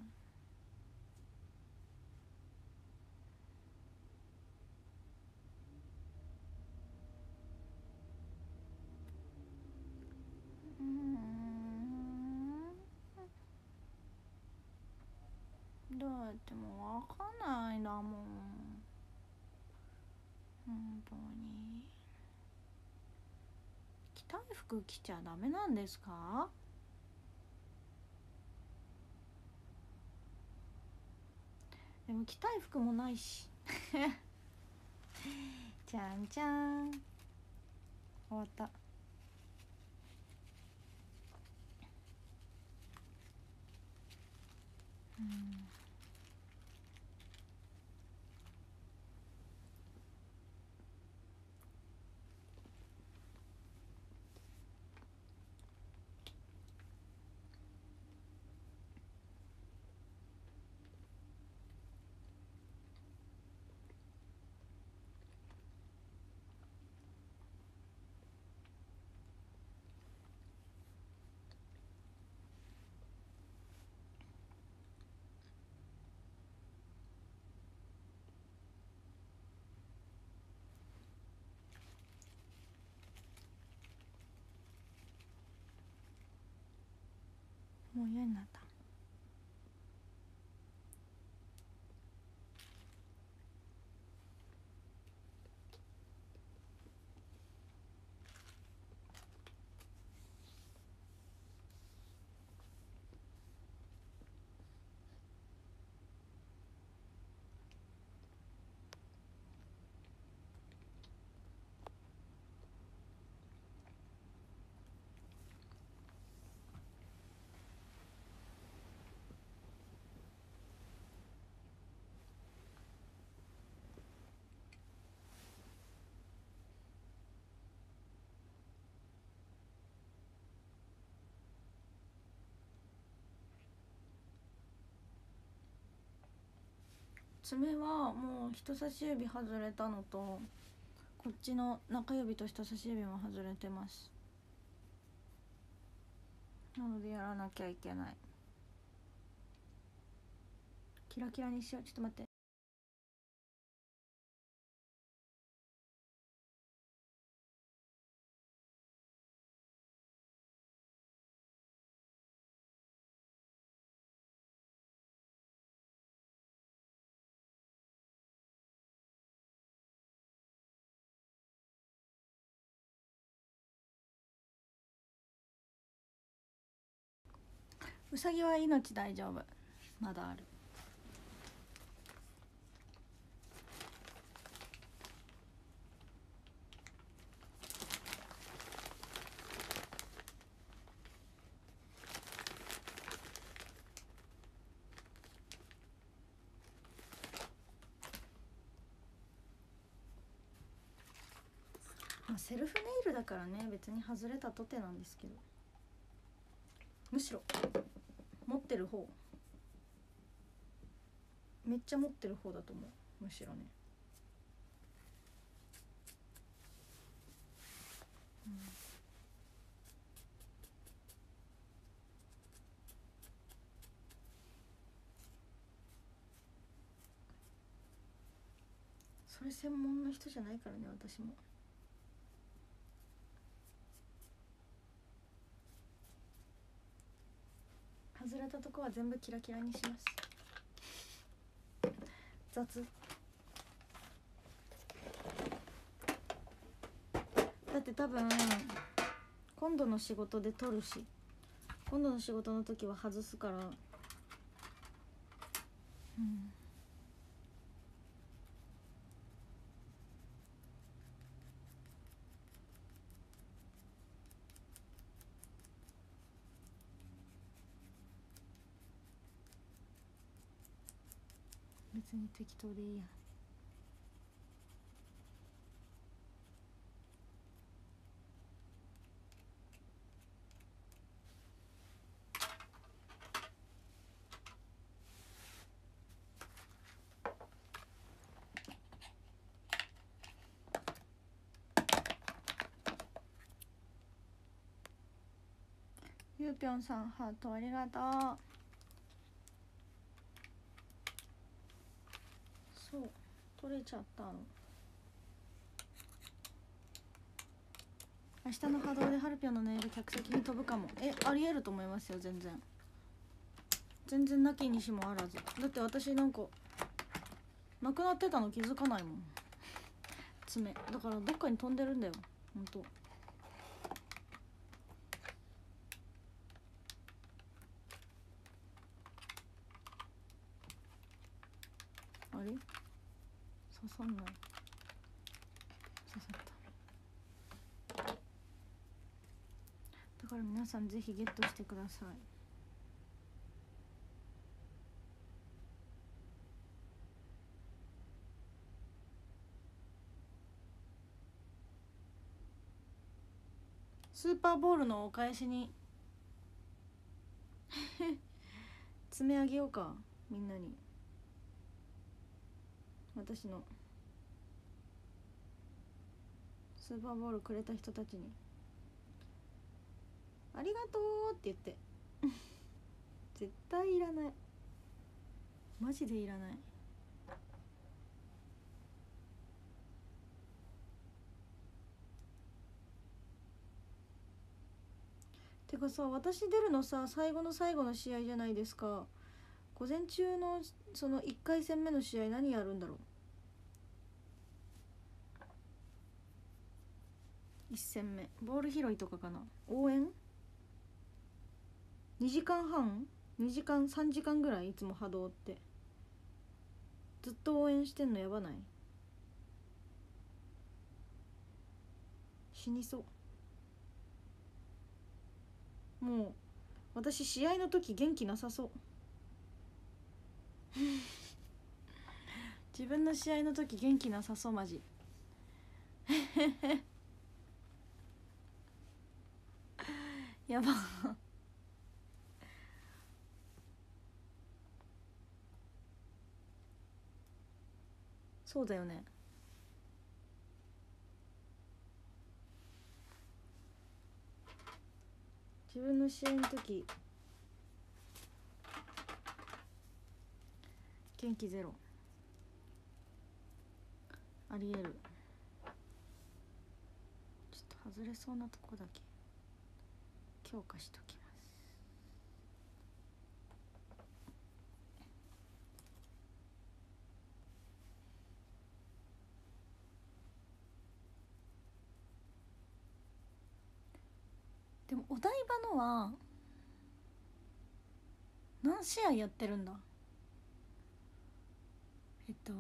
どうやっても分かんないんだもん。本当に。着たい服着ちゃダメなんですか？でも着たい服もないし。じゃんじゃん。終わった。うん。もう嫌になった。爪はもう人差し指外れたのとこっちの中指と人差し指も外れてます。なのでやらなきゃいけない。キラキラにしよう。ちょっと待って。うさぎは命大丈夫。まだある。セルフネイルだからね別に外れたとてなんですけど。むしろ持ってる方。めっちゃ持ってる方だと思う。むしろね、うん、それ専門の人じゃないからね私も。外れたとこは全部キラキラにします。雑。だって多分今度の仕事で撮るし今度の仕事の時は外すから。うん。に適当でいいや。ゆうぴょんさんハートありがとうそう。取れちゃったの。明日の波動でハルピョンのネイル客席に飛ぶかも。えありえると思いますよ全然。全然なきにしもあらず。だって私なんかなくなってたの気づかないもん。爪。だからどっかに飛んでるんだよ。ほんとあれ？刺さんない。刺さった。だから皆さんぜひゲットしてください。スーパーボールのお返しに。爪あげようかみんなに。私のスーパーボールくれた人たちに「ありがとう」って言って 絶対いらない。マジでいらない。てかさ私出るのさ最後の最後の試合じゃないですか。午前中のその1回戦目の試合何やるんだろう。1戦目。ボール拾いとかかな。応援？2時間半？2時間？3時間ぐらい？いつも波動って。ずっと応援してんのやばない？死にそう。もう私試合の時元気なさそう。自分の試合の時元気なさそうマジ。やば。そうだよね。自分の試合の時元気ゼロ。ありえる。ちょっと外れそうなとこだけ。強化しときます。でもお台場のは何試合やってるんだ？えっと。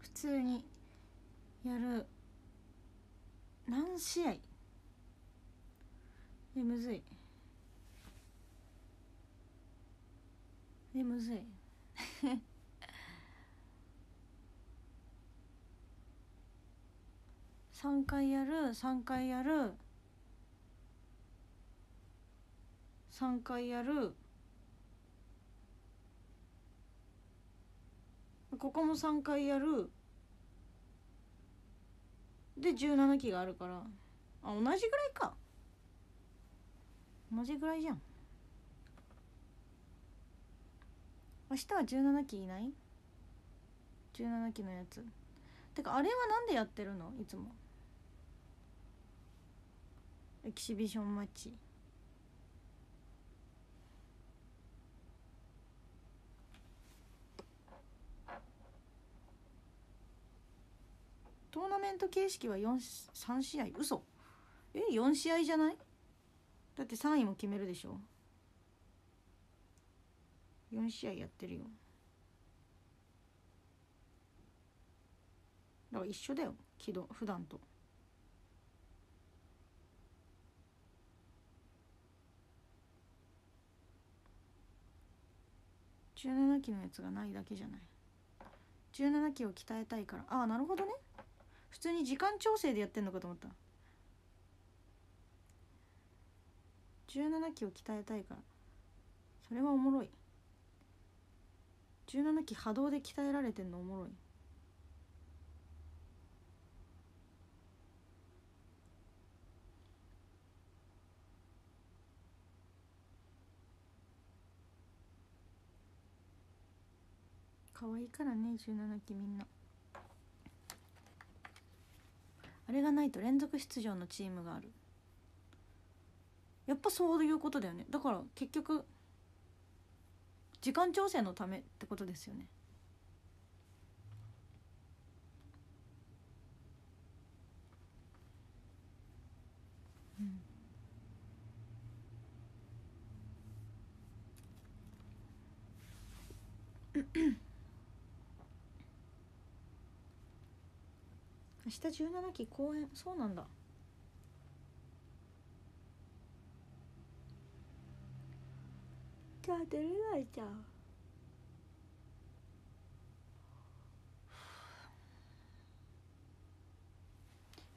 普通に。やる。何試合？えむずい。えむずい。3回やる3回やる。3回やる。ここも3回やる。で17期があるから。あ同じぐらいか。同じぐらいじゃん。明日は17期いない ?17 期のやつ。てかあれはなんでやってるの？いつも。エキシビションマッチ。トーナメント形式は3試合？嘘。え4試合じゃない？だって3位も決めるでしょ。4試合やってるよ。だから一緒だよ。軌道普段と。17期のやつがないだけじゃない。17期を鍛えたいから。ああなるほどね。普通に時間調整でやってんのかと思った。17期を鍛えたいから。それはおもろい。17期波動で鍛えられてんのおもろい。可愛いからね17期みんな。あれがないと連続出場のチームがある。やっぱそういうことだよね。だから結局時間調整のためってことですよね。日17期公演。そうなんだ。じゃあ出れないじゃ？ん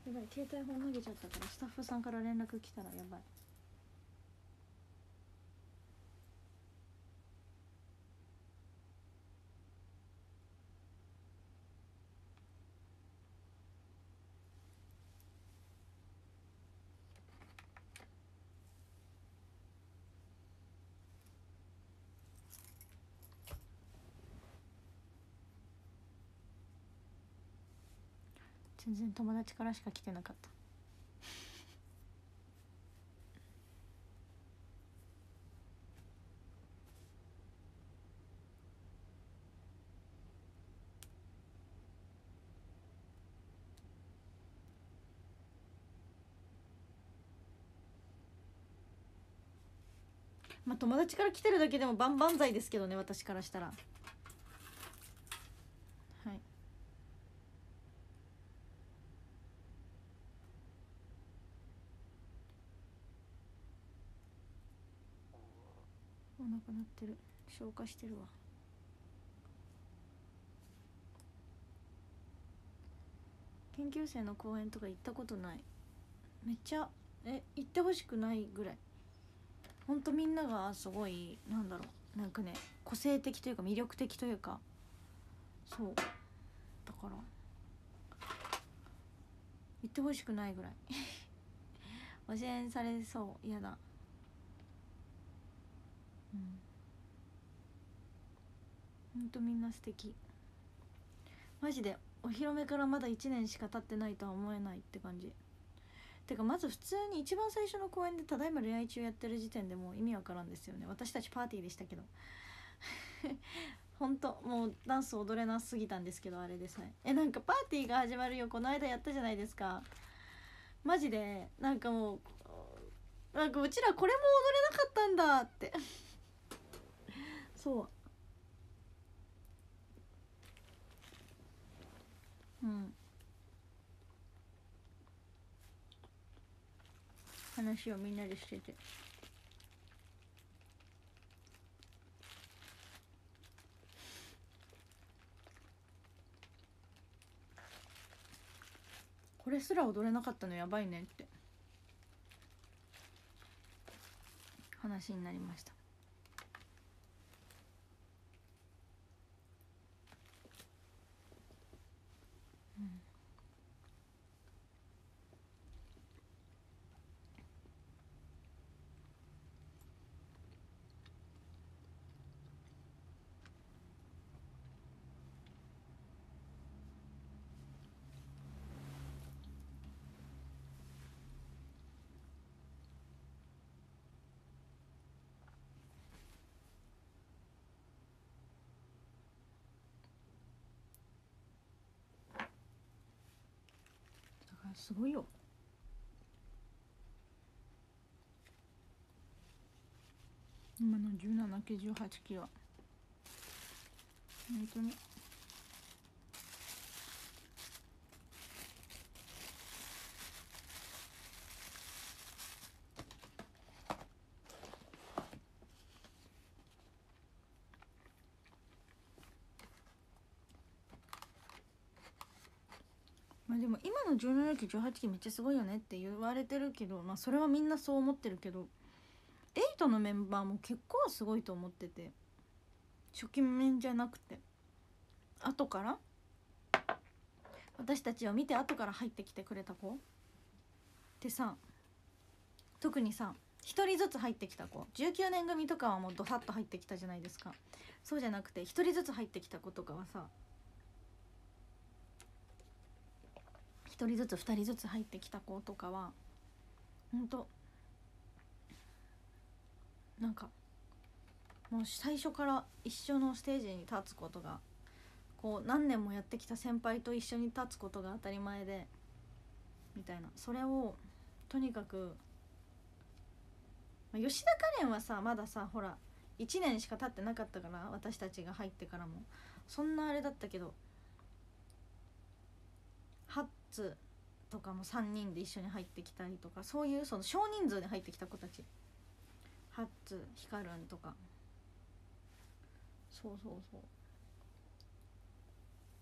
やばい携帯本投げちゃったからスタッフさんから連絡来たらやばい。然友達からしか来てなかったまあ友達から来てるだけでも万々歳ですけどね私からしたら。くなってる。消化してるわ。研究生の講演とか行ったことない。めっちゃえ行ってほしくないぐらい。ほんとみんながすごいなんだろう。なんかね個性的というか魅力的というか。そう。だから。行ってほしくないぐらい。教えされそう。嫌だ。うん。ほんとみんな素敵。マジでお披露目からまだ1年しか経ってないとは思えないって感じ。てかまず普通に一番最初の公演で「ただいま恋愛中」やってる時点でもう意味わからんですよね。私たちパーティーでしたけど。ほんともうダンス踊れなすぎたんですけどあれでさええなんかパーティーが始まるよ。この間やったじゃないですか。マジでなんかもうなんかうちらこれも踊れなかったんだって。そう。話をみんなでしてて。これすら踊れなかったのやばいねって。話になりました。すごいよ。今の17期18キは。本当に。の17期18期めっちゃすごいよねって言われてるけどまあそれはみんなそう思ってるけど8のメンバーも結構すごいと思ってて初期面じゃなくて後から私たちを見て後から入ってきてくれた子ってさ特にさ1人ずつ入ってきた子19年組とかはもうドサッと入ってきたじゃないですか。そうじゃなくて1人ずつ入ってきた子とかはさ1人ずつ2人ずつ入ってきた子とかはほんとなんかもう最初から一緒のステージに立つことがこう何年もやってきた先輩と一緒に立つことが当たり前でみたいな。それをとにかく、ま、吉田カレンはさまださほら1年しか経ってなかったから私たちが入ってからも。そんなあれだったけどハッツとかも3人で一緒に入ってきたりとかそういうその少人数で入ってきた子たち。ハッツヒカルンとか。そうそうそう。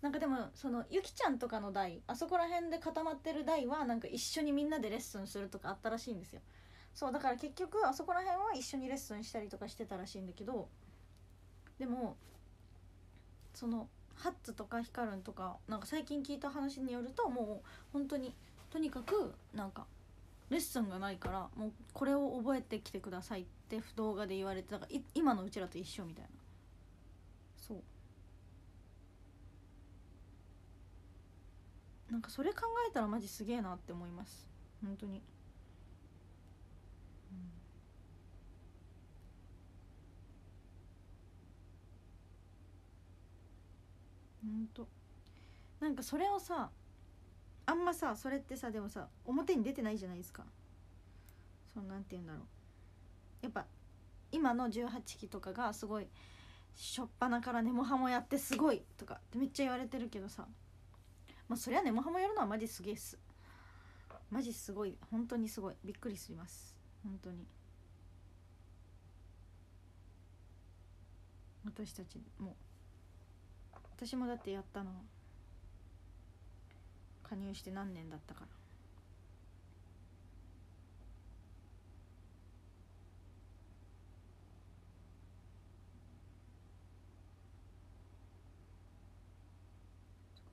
なんかでもそのゆきちゃんとかの代あそこら辺で固まってる代はなんか一緒にみんなでレッスンするとかあったらしいんですよ。そうだから結局あそこら辺は一緒にレッスンしたりとかしてたらしいんだけどでもそのハッツとかヒカルンとかなんか最近聞いた話によるともう本当にとにかくなんかレッスンがないからもうこれを覚えてきてくださいって動画で言われてだから今のうちらと一緒みたいな。そう。なんかそれ考えたらマジすげえなって思います。本当に。ほんと。なんかそれをさあんまさそれってさでもさ表に出てないじゃないですか。そのなんて言うんだろう。やっぱ今の18期とかがすごいしょっぱなからネモハモやってすごいとかってめっちゃ言われてるけどさ。まあそりゃネモハモやるのはマジすげえっす。マジすごい。本当にすごい。びっくりします。本当に。私たちも。私もだってやったの。加入して何年だったから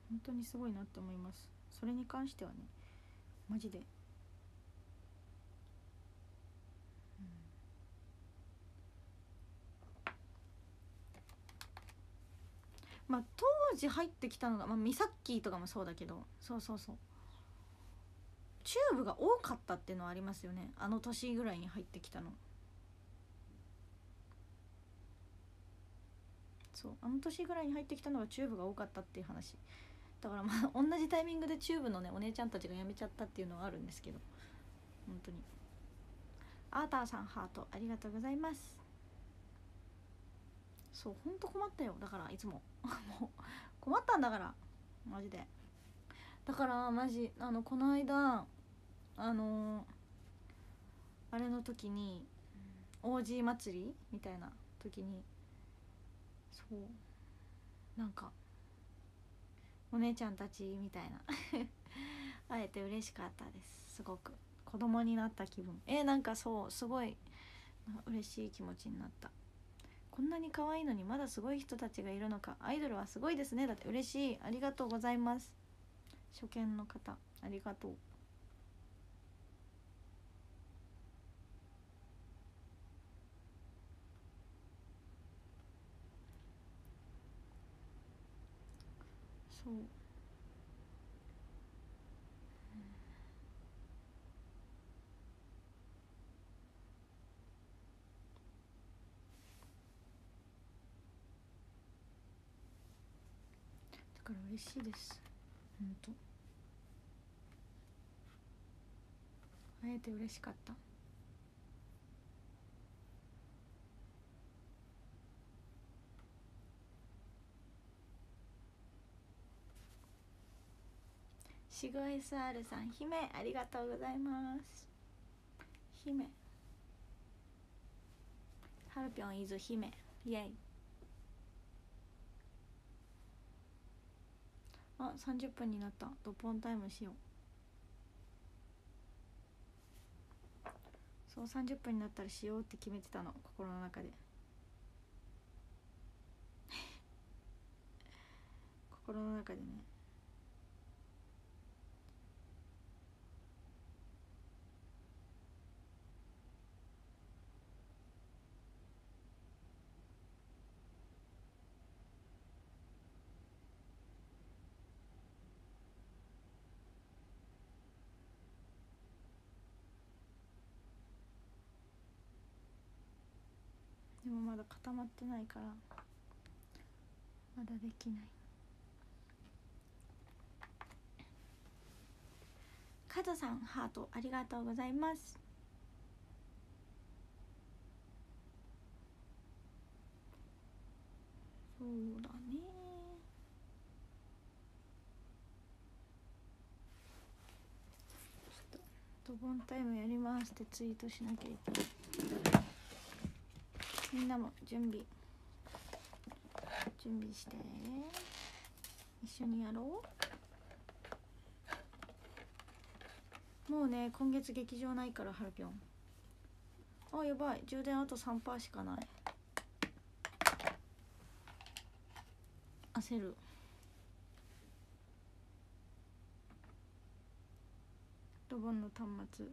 本当にすごいなって思います。それに関してはねマジでまあ当時入ってきたのが、まあ、ミサッキーとかもそうだけどそうそうそう。チューブが多かったっていうのはありますよね。あの年ぐらいに入ってきたの。そう。あの年ぐらいに入ってきたのがチューブが多かったっていう話。だからまあ 同じタイミングでチューブのねお姉ちゃんたちが辞めちゃったっていうのはあるんですけど。本当に。アーターさんハートありがとうございます。そうほんと困ったよ。だからいつも。も う困ったんだから。マジで。だからマジあのこの間あのあれの時に王子祭りみたいな時にそうなんかお姉ちゃんたちみたいな。会えて嬉しかったです。すごく。子供になった気分。えー、なんかそうすごい嬉しい気持ちになった。こんなに可愛いのにまだすごい人たちがいるのか。アイドルはすごいですね。だって嬉しい。ありがとうございます。初見の方ありがとう。そうだから嬉しいです。本当。会えて嬉しかった。しご SR さん姫ありがとうございます。姫。ハルピョンイズ姫。イエイ。あ30分になった。ドポンタイムしよう。そう30分になったらしようって決めてたの。心の中で。心の中でね。もまだ固まってないからまだできない。カズさんハートありがとうございます。そうだね。ちょっとドボンタイムやりますってツイートしなきゃいけない。みんなも準備。準備して。一緒にやろう。もうね今月劇場ないからハルピョン。あやばい。充電あと3%しかない。焦る。ドボンの端末。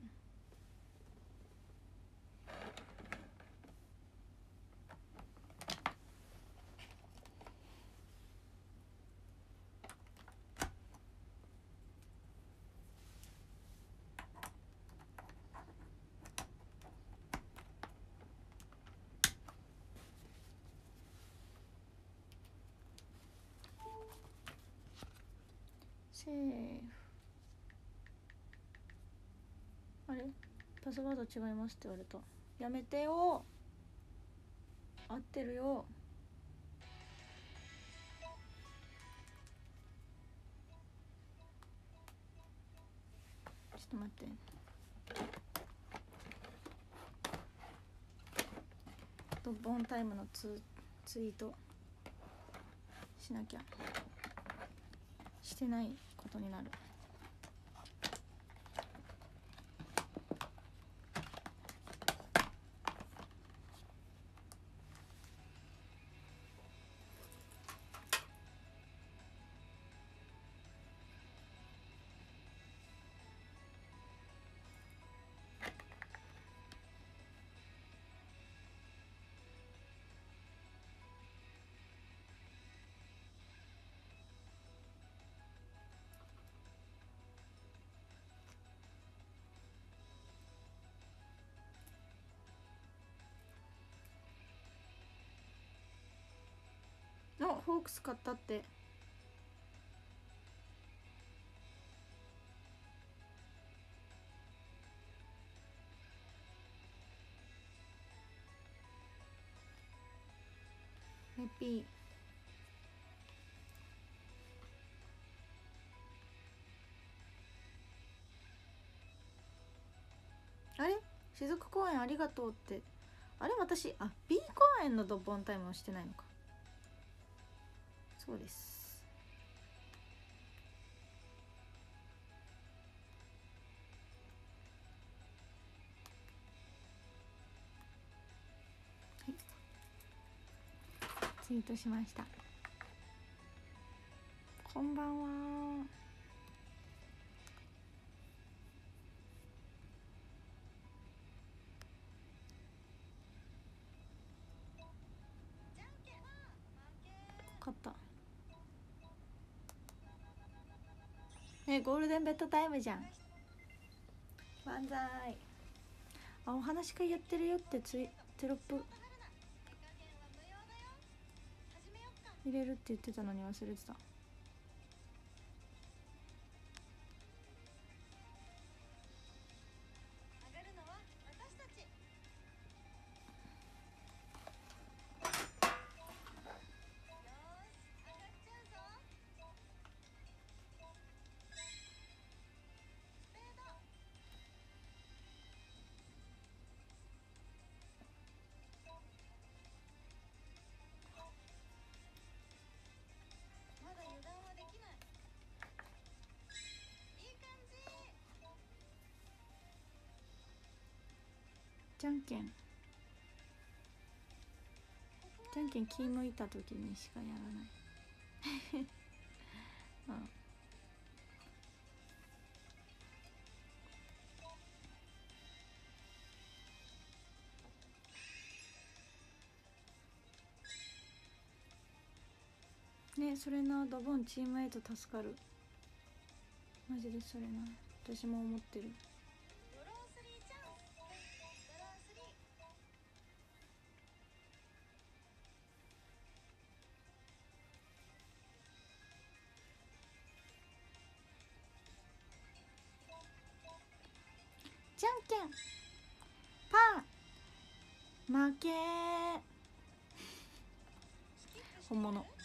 セーフあれ？パスワード違いますって言われた。やめてよ。合ってるよ。ちょっと待って。ドボンタイムのツツイートしなきゃ。してないことになる。あホークス買ったって。ヘッピー。あれ？雫公園ありがとうって。あれ？私あ B 公園のドボンタイムをしてないのか。そうです。はい。ツイートしました。こんばんはねゴールデンベッドタイムじゃん。万歳あお話会やってるよってツイテロップ。入れるって言ってたのに忘れてたじゃんけん。じゃんけん気向いた時にしかやらない。うん。ねそれなドボンチームエイト助かる。マジでそれな。私も思ってる。ー。本物。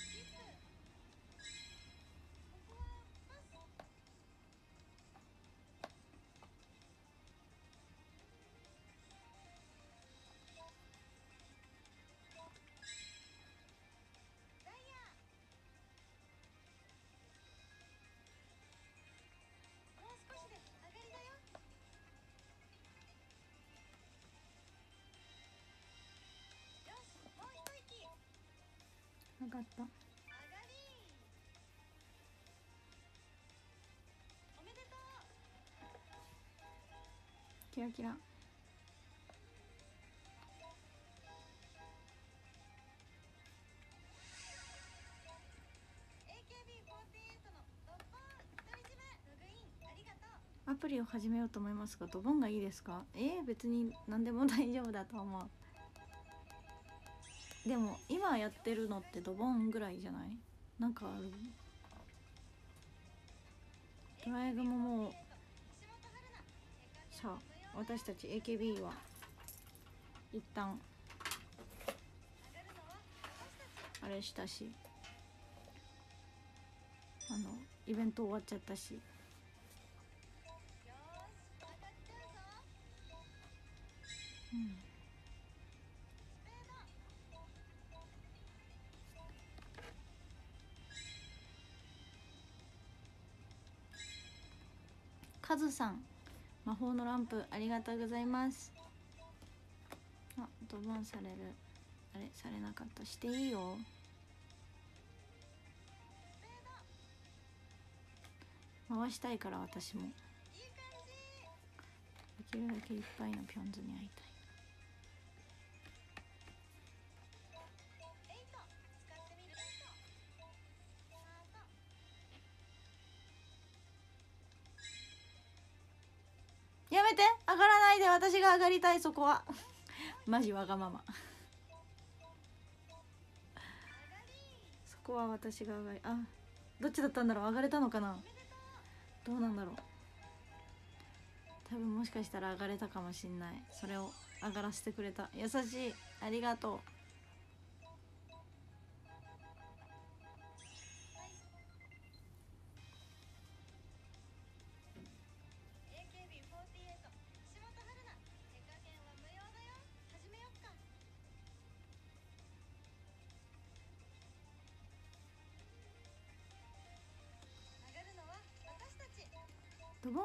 分かった。上がりおめでとう。キラキラ。AKB48 のドッポン独り占め。ログインありがとう。アプリを始めようと思いますがドボンがいいですか？えー、別に何でも大丈夫だと思うでも今やってるのってドボンぐらいじゃない？なんかある？ドライブももうさあ私たち AKB は一旦あれしたしあのイベント終わっちゃったし。うん。カズさん魔法のランプありがとうございます。あドボンされる。あれされなかった。していいよ。回したいから私も。できるだけいっぱいのピョンズに会いたい。めて。上がらないで。私が上がりたいそこは。マジわがまま。そこは私が上がりあどっちだったんだろう。上がれたのかな。どうなんだろう。多分もしかしたら上がれたかもしんない。それを上がらせてくれた。優しい。ありがとう。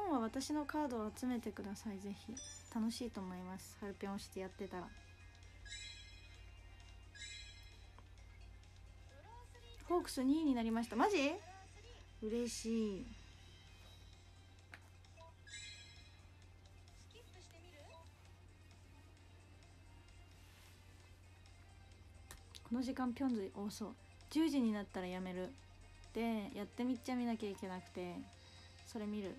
ンは私のカードを集めてください。ぜひ。楽しいと思います。ハルピョンをしてやってたら。ホークス2位になりました。マジ？嬉しい。この時間ピョンズ多そう。10時になったらやめる。でやってみっちゃ見なきゃいけなくてそれ見る。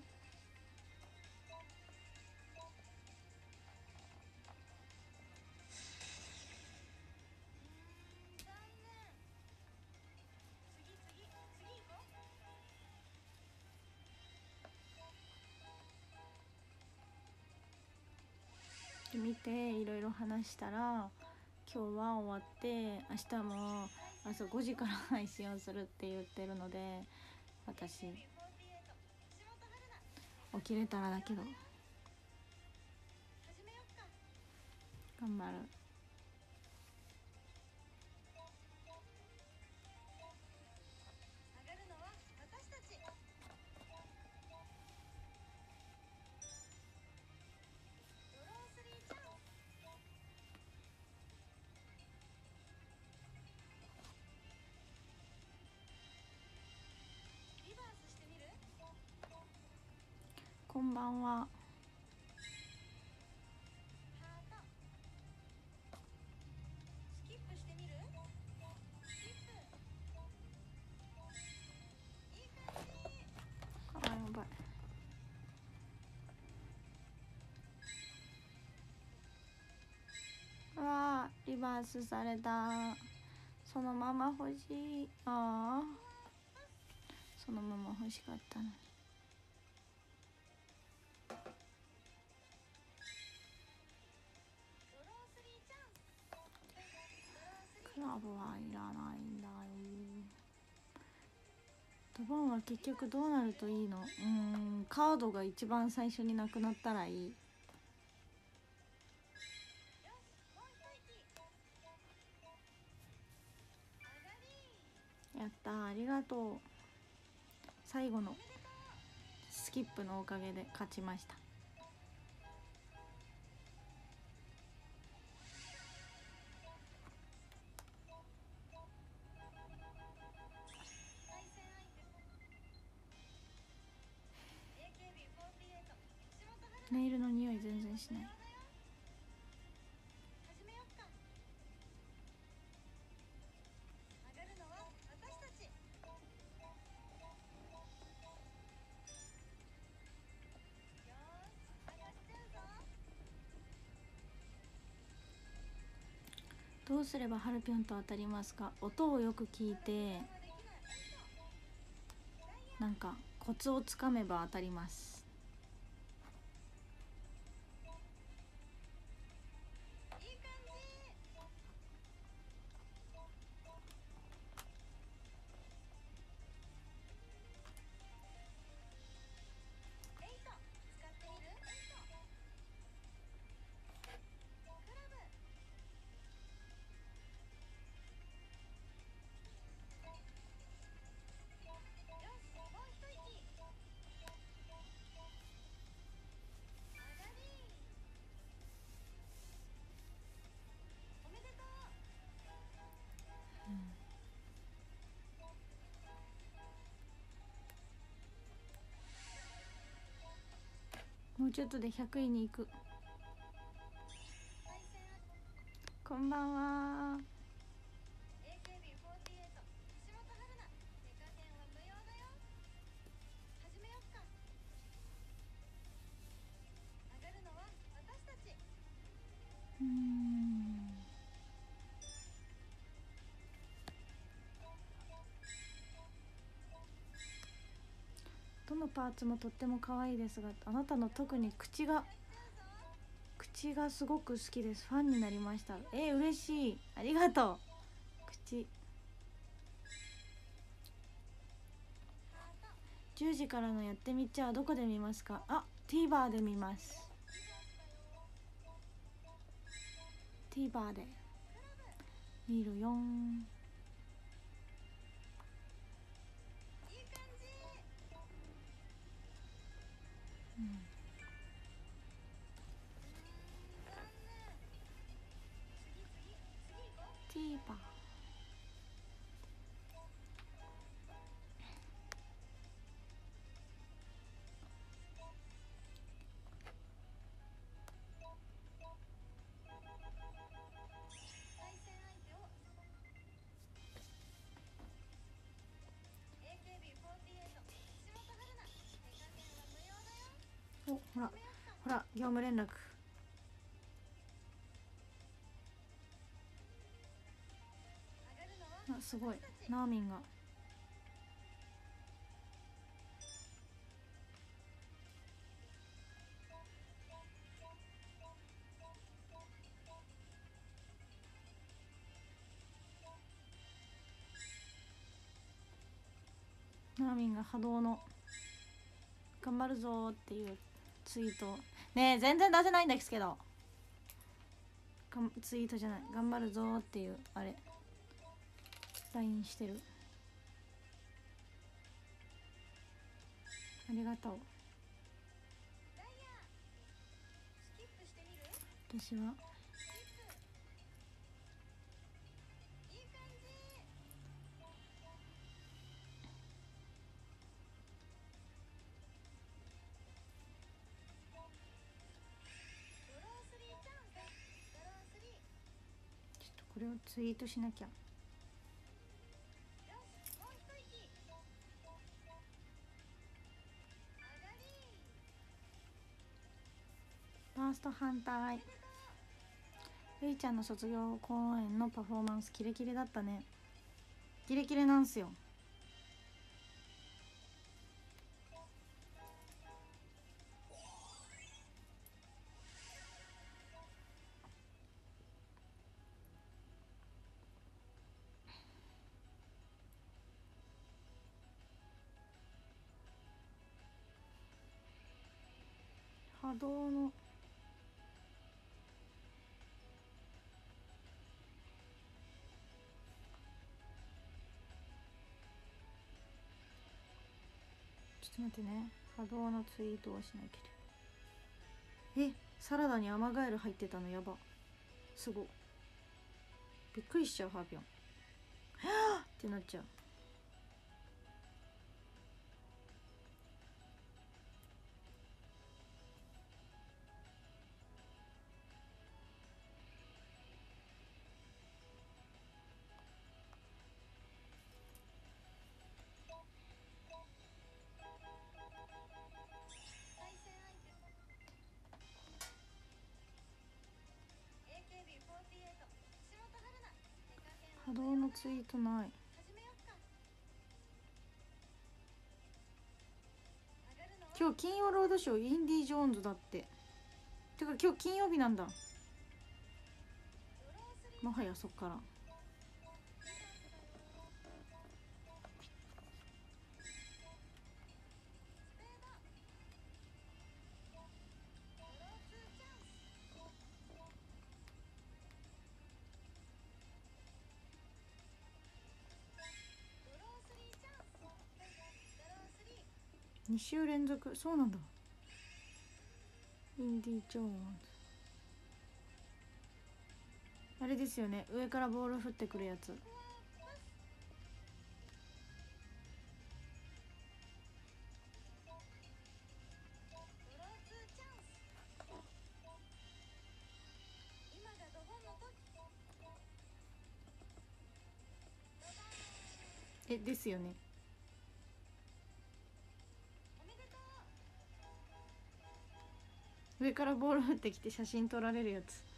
話したら今日は終わって明日も朝5時から配信をするって言ってるので私起きれたらだけど。頑張る。こんばんは。あやばい。うわリバースされた。そのまま欲しい。ああそのまま欲しかったのに。ブはいらないんだよ。ドボンは結局どうなるといいの？うんカードが一番最初になくなったらいい。やったありがとう。最後のスキップのおかげで勝ちました。しないどうすればハルピョンと当たりますか？音をよく聞いてなんかコツをつかめば当たります。うちょっとで100位に行く。こんばんは。パーツもとっても可愛いですがあなたの特に口が口がすごく好きです。ファンになりました。えー、嬉しい。ありがとう。口。10時からのやってみちゃはどこで見ますか？あ TVer で見ます。TVer で。見るよん。うほらほら業務連絡。あすごい。ナーミンが。ナーミンが波動の「頑張るぞ」っていうツイート。ねえ全然出せないんですけど。ツイートじゃない「頑張るぞ」っていうあれ。LINE してる。ありがとう。私は。ツイートしなきゃ。ファースト反対ゆいちゃんの卒業公演のパフォーマンスキレキレだったね。キレキレなんすよ。波動の。ちょっと待ってね。波動のツイートをしなきゃえサラダにアマガエル入ってたの？やば。すご。びっくりしちゃうハーピョン。は ぁってなっちゃう。ツイートない。今日金曜ロードショーインディ・ジョーンズだって。てか今日金曜日なんだ。もはやそっから。週連続。そうなんだ。インディ・ジョーンズ。あれですよね。上からボール降ってくるやつ。えですよね。上からボール降ってきて写真撮られるやつ。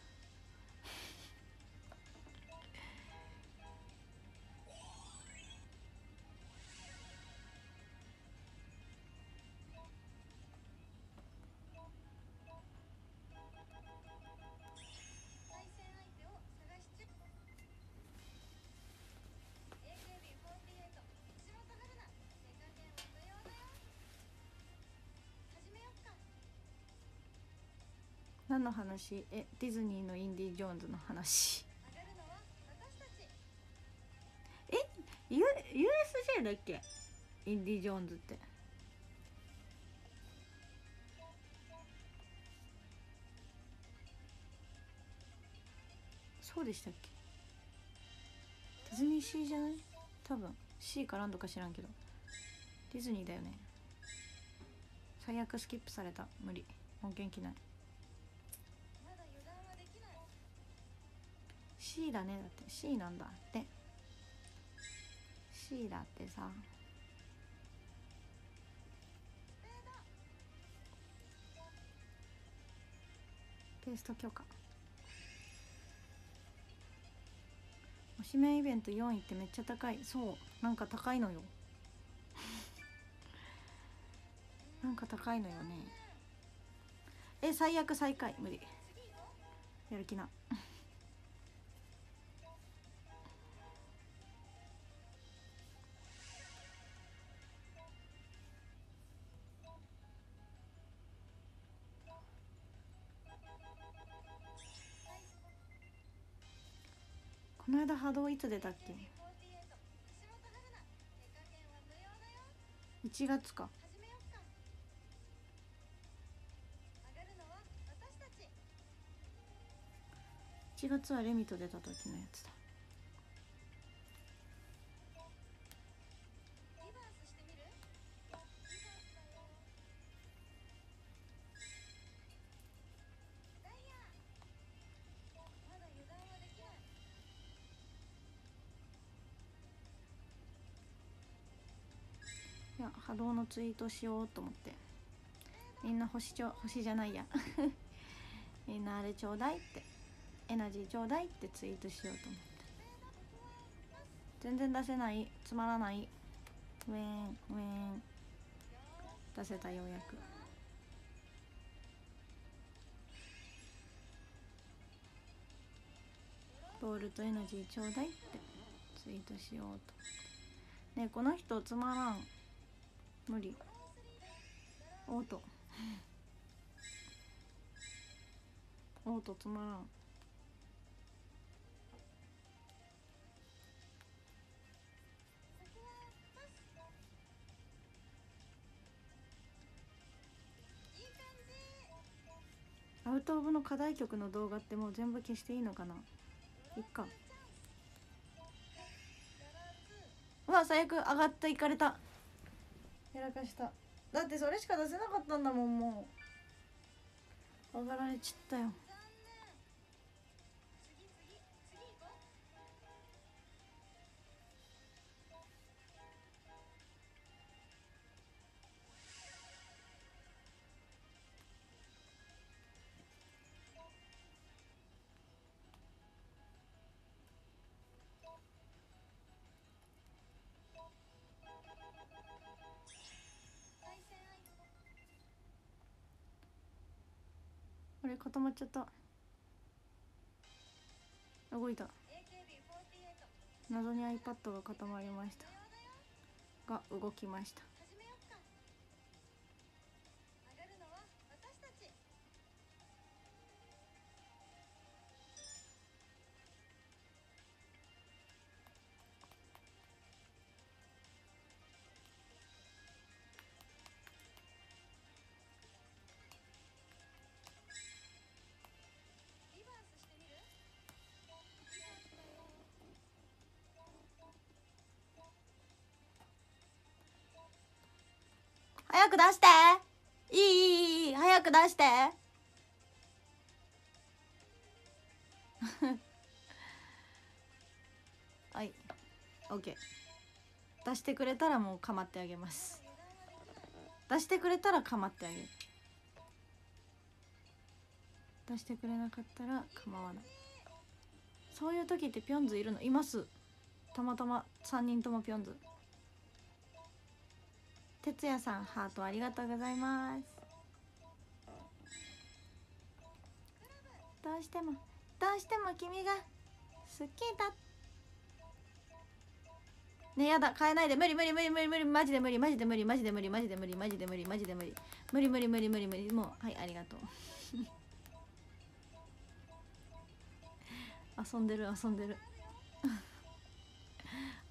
何の話？えディズニーのインディ・ジョーンズの話。上がるのは私たち U USJ だっけ？インディ・ジョーンズって。そうでしたっけ？ディズニーシーじゃない？多分。C かランドか知らんけど。ディズニーだよね。最悪スキップされた。無理。もう元気ない。C だね。だって C なんだって。C だってさ。ペースト許可。推しメンイベント4位ってめっちゃ高い。そう。なんか高いのよ。なんか高いのよね。え最悪最下位。無理。やる気な。だ波動いつ出たっけ？1月か。1月はレミと出た時のやつだ。動のツイートしようと思って。みんな星ちょ星じゃないや。みんなあれちょうだいって。エナジーちょうだいってツイートしようと思って。全然出せない。つまらない。ウェーンウェーン。出せたようやく。ボールとエナジーちょうだいってツイートしようとねこの人つまらん。無理。オートオートつまらん。アウト・オブの課題曲の動画ってもう全部消していいのかな？いっか。うわ最悪。上がっていかれた。やらかした。だってそれしか出せなかったんだもんもう。分かられちったよ。固まっちゃった。動いた。謎に iPad が固まりました。が動きました。く出して。いいいいいい早く出して。はい。OK 出してくれたらもう構ってあげます。出してくれたら構ってあげる。出してくれなかったら構わない。そういう時ってピョンズいるの？います。たまたま3人ともピョンズ。哲也さんハートありがとうございます。どうしてもどうしても君が好きだ。ねやだ変えないで。無理無理無理無理無理。マジで無理マジで無理マジで無理マジで無理マジで無理マジで無理無理無理無理無理無理。もうはいありがとう。遊んでる遊んでる。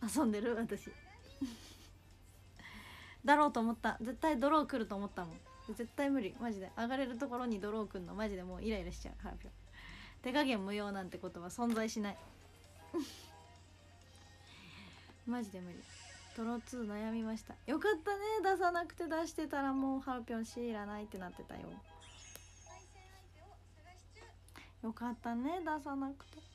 遊んでる 私。だろうと思った。絶対ドロー来ると思ったもん。絶対無理。マジで。上がれるところにドロー来るの。マジでもうイライラしちゃう。ハーピョ手加減無用なんてことは存在しない。マジで無理。ドロー2悩みました。よかったね。出さなくて出してたらもうハーピョン C いらないってなってたよ。よかったね。出さなくて。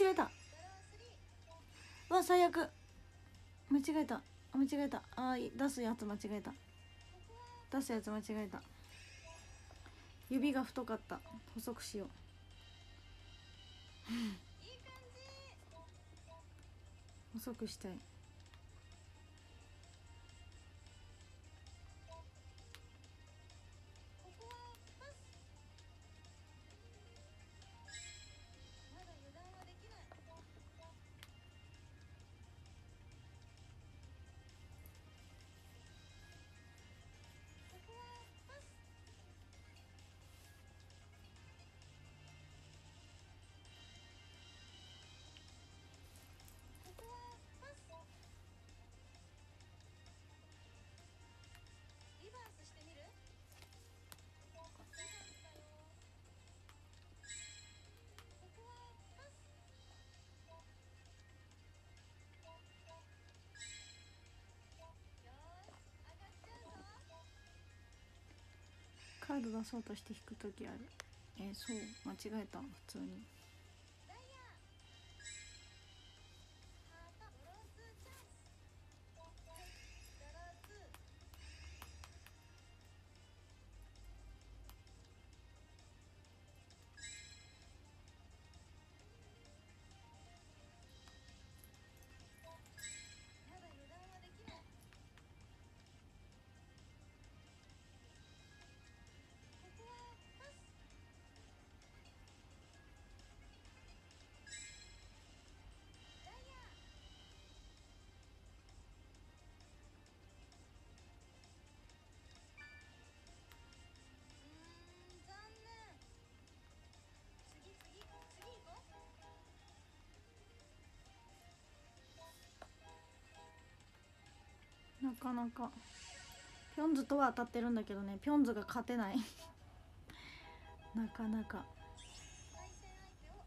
間違えた。わ最悪。間違えた。あ間違えた。あ出すやつ間違えた。出すやつ間違えた。指が太かった。細くしよう。細くしたいカード出そうとして引く時ある。えーそう間違えた普通に。かなか。ピョンズとは当たってるんだけどね。ピョンズが勝てない。なかなか。う対戦相手を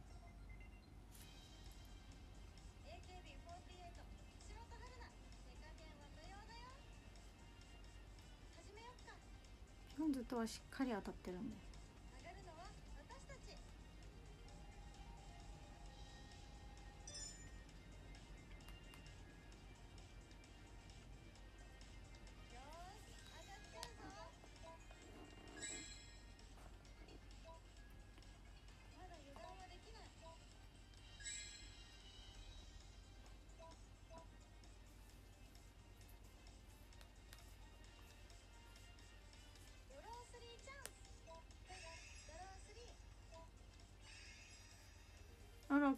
AKB48 橋本春菜手加減は無料だよ始めよっかピョンズとはしっかり当たってるんで上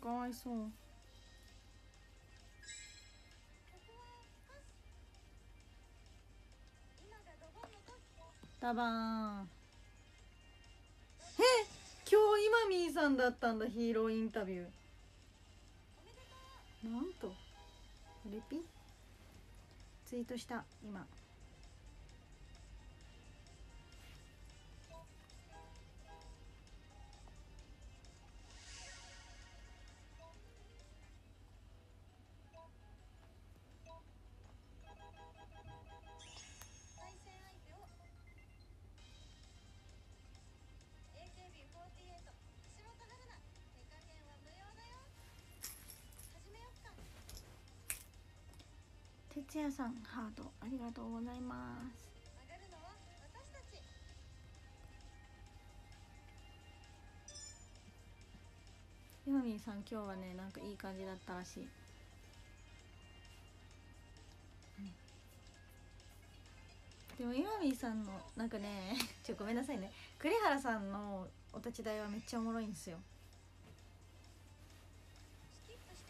かわいそう。ここはパス今がドボンの時ダバーン。え今日今みーさんだったんだヒーローインタビュー。なんとレピ？ツイートした今哲也さんハートありがとうございます。上がるのは私たちゆまみさん今日はねなんかいい感じだったらしい、でもゆまみさんのなんかね ちょごめんなさいね。栗原さんのお立ち台はめっちゃおもろいんですよ。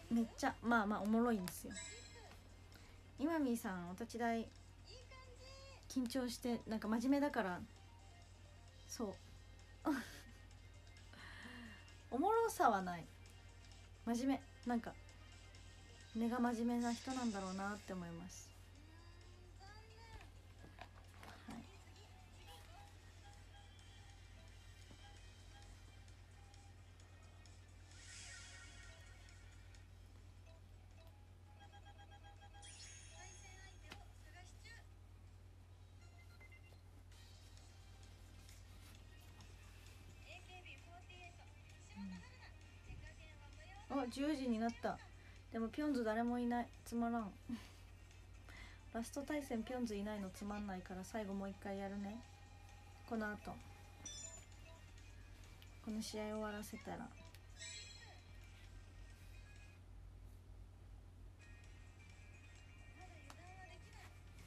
めっちゃまあまあおもろいんですよ。今みーさんお立ち台緊張してなんか真面目だからそう。おもろさはない。真面目。なんか根が真面目な人なんだろうなって思います。10時になった。でもピョンズ誰もいない。つまらん。ラスト対戦ピョンズいないのつまんないから最後もう一回やるね。この後。この試合終わらせたら。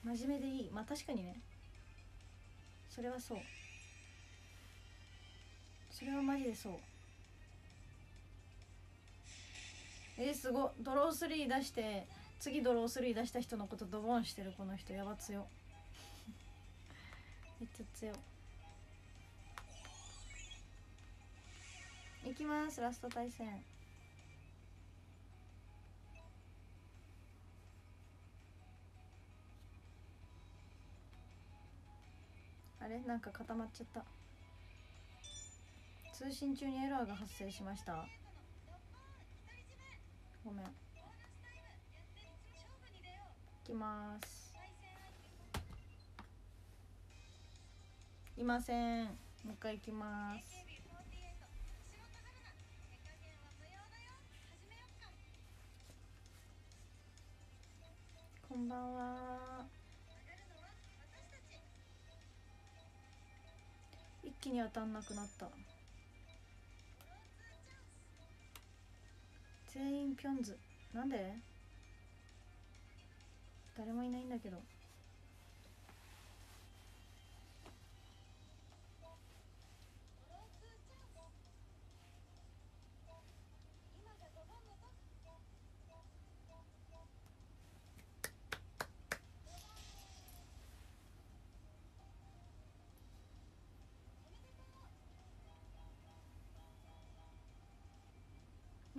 真面目でいい。まあ確かにね。それはそう。それはマジでそう。えー、すごドロー3出して次ドロー3出した人のことドボンしてるこの人やば強。めっちゃ強。いきますラスト対戦。あれ？なんか固まっちゃった。通信中にエラーが発生しました。ごめん。いきます。いません。もう一回いきます。こんばんは。一気に当たんなくなった。全員ピョンズ。なんで？誰もいないんだけど。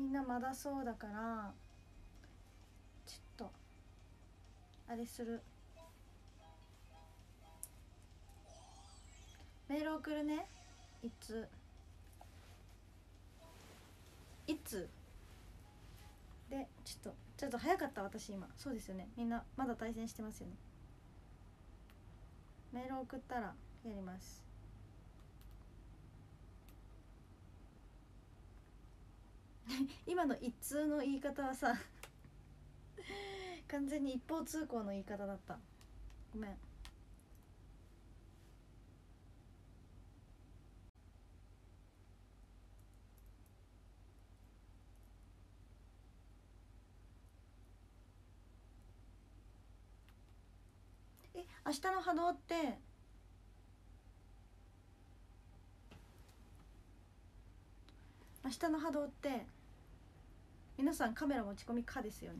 んなまだそうだからちょっとあれする。メール送るね。いつ？いつ？でちょっとちょっと早かった私今。そうですよね。みんなまだ対戦してますよね。メール送ったらやります。今の一通の言い方はさ完全に一方通行の言い方だった。ごめん。え明日の波動って明日の波動って皆さんカメラ持ち込みかですよね。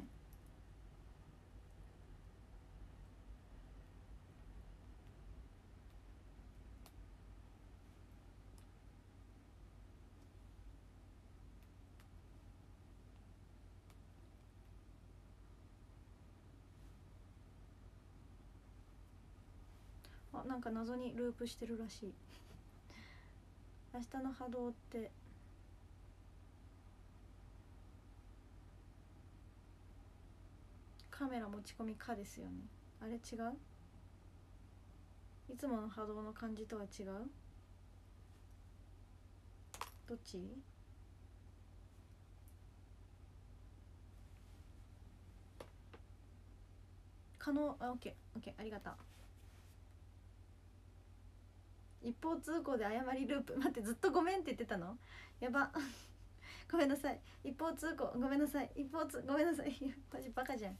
あなんか謎にループしてるらしい。明日の波動ってカメラ持ち込みかですよね。あれ違う？いつもの波動の感じとは違う？どっち？可能？あオッケー。オッケー。ありがとう。一方通行で誤りループ。待ってずっとごめんって言ってたの？やば。ごめんなさい。一方通行。ごめんなさい。一方通ごめんなさい。マジバカじゃん。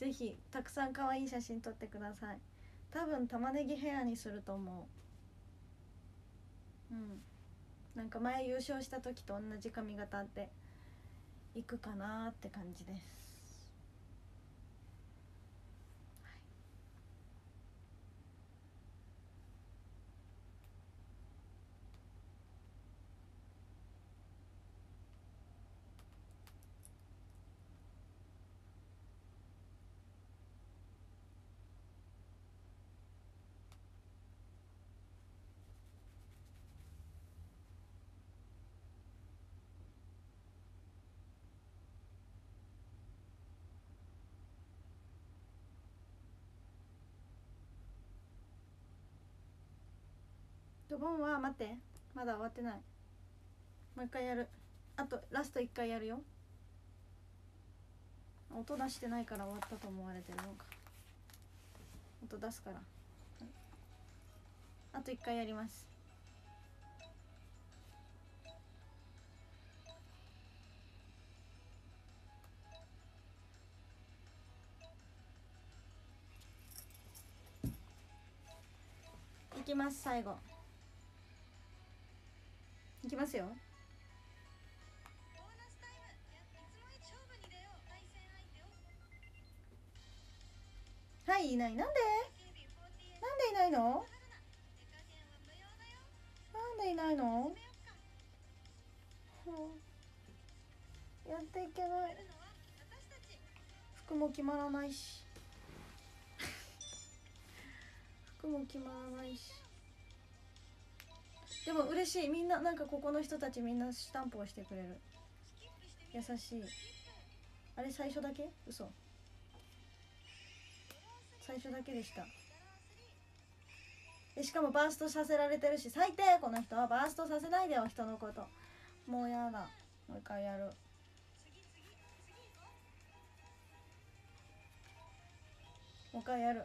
ぜひたくさん可愛い写真撮ってください。多分玉ねぎヘアにすると思う。うん。なんか前優勝した時と同じ髪型っていくかなーって感じです。ボンは待って。まだ終わってない。もう一回やる。あとラスト一回やるよ。音出してないから終わったと思われてる。のか。音出すから。あと一回やります。いきます最後。いきますよ。はいいない。なんで？なんでいないの？なんでいないの？うん。やっていけない。服も決まらないし。服も決まらないし。でも嬉しい。みんななんかここの人たちみんなスタンプをしてくれる。優しい。あれ最初だけ？嘘。最初だけでした。でしかもバーストさせられてるし最低この人は。バーストさせないでよ人のこと。もうやだ。もう一回やる。もう一回やる。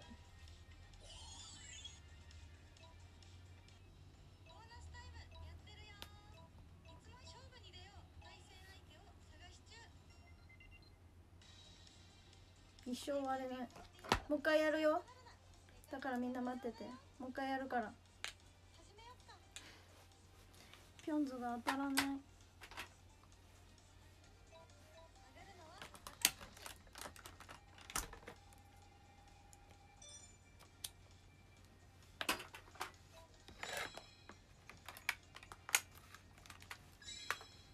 一生終われない。もう一回やるよ。だからみんな待ってて。もう一回やるから。ピョンズが当たらない。も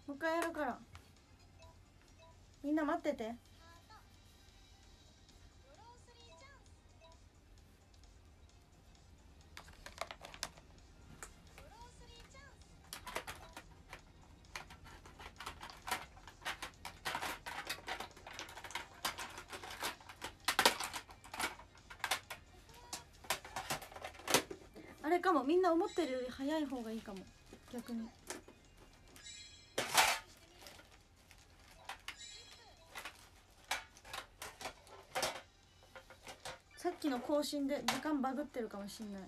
う一回やるから。みんな待ってて。かも。みんな思ってるより早い方がいいかも。逆に。さっきの更新で時間バグってるかもしんない。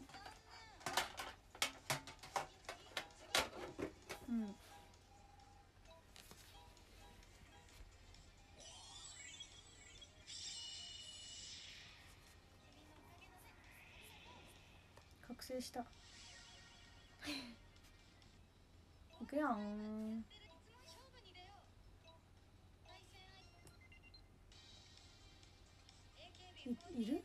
うん。通した。いくやん。いいる？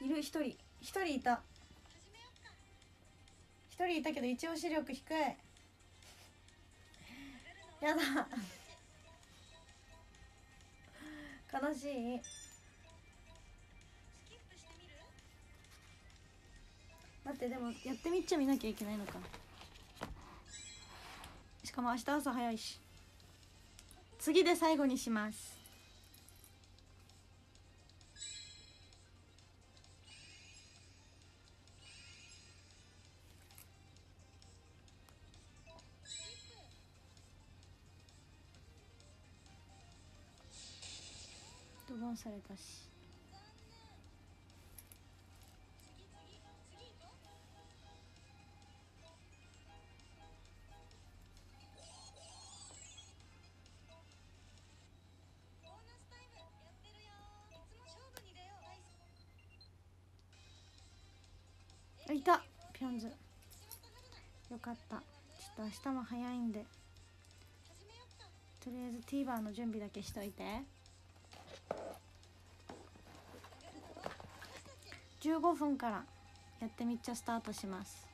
いる一人。一人いた。一人いたけど一応視力低い。やだ。悲しい。待ってでもやってみっちゃ見なきゃいけないのか。しかも明日朝早いし。次で最後にします。ドボンされたし。かった。ちょっと明日も早いんで。とりあえず TVer の準備だけしといて。15分からやってみっちゃスタートします。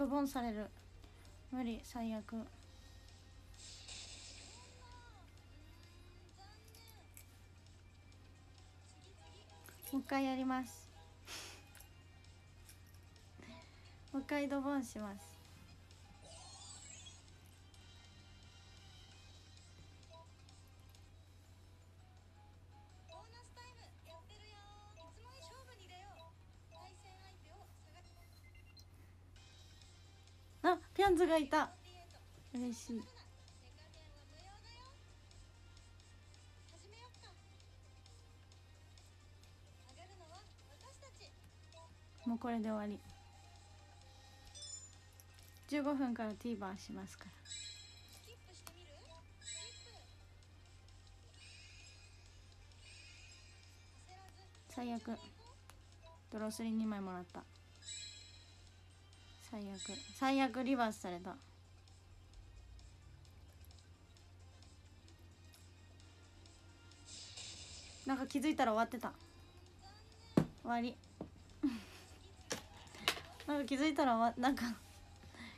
ドボンされる。無理最悪。もう一回やります。もう一回ドボンします。がいた。嬉しい。もうこれで終わり。15分から TVer しますから。最悪。ドロースリー2枚もらった。最悪。最悪リバースされた。なんか気づいたら終わってた。終わり。なんか気づいたらわなんか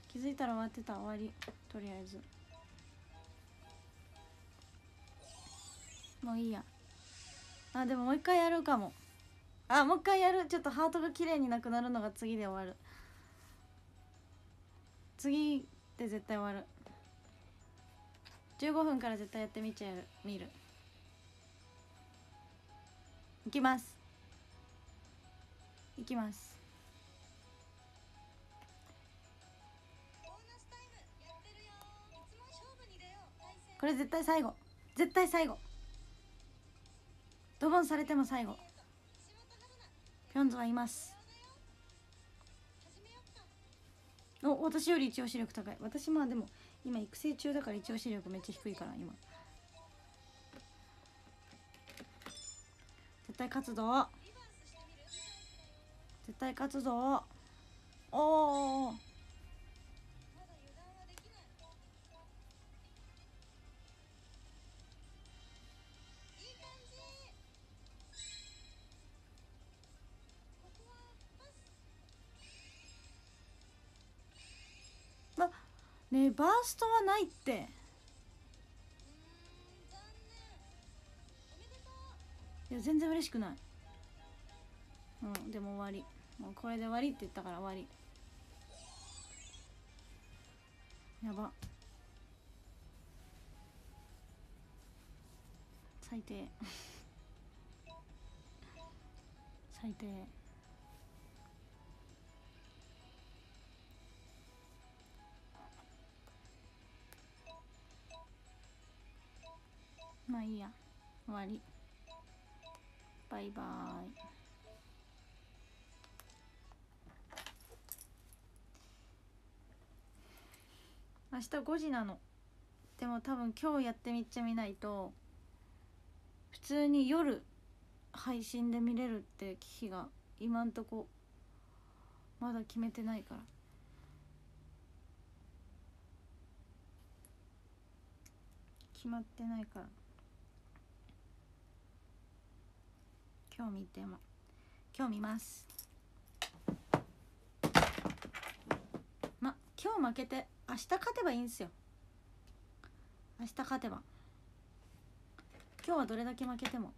気づいたら終わってた。終わり。とりあえず。もういいや。あでももう一回やるかも。あもう一回やる。ちょっとハートが綺麗になくなるのが次で終わる。次で絶対終わる。15分から絶対やってみちゃう見る。いきます。いきます。これ絶対最後。絶対最後。ドボンされても最後。ピョンズはいます。お私より一応視力高い。私まあでも今育成中だから一応視力めっちゃ低いから今。絶対活動絶対活動おおねえバーストはないって。うーん残念おめでとういや全然嬉しくない。うんでも終わり。もうこれで終わりって言ったから終わり。やば。最低。最低。まあいいや。終わり。バイバーイ。明日5時なの。でも多分今日やってみっちゃ見ないと普通に夜配信で見れるって機器が今んとこまだ決めてないから。決まってないから。今日見ても今日見ます。ま今日負けて明日勝てばいいんですよ。明日勝てば。今日はどれだけ負けても。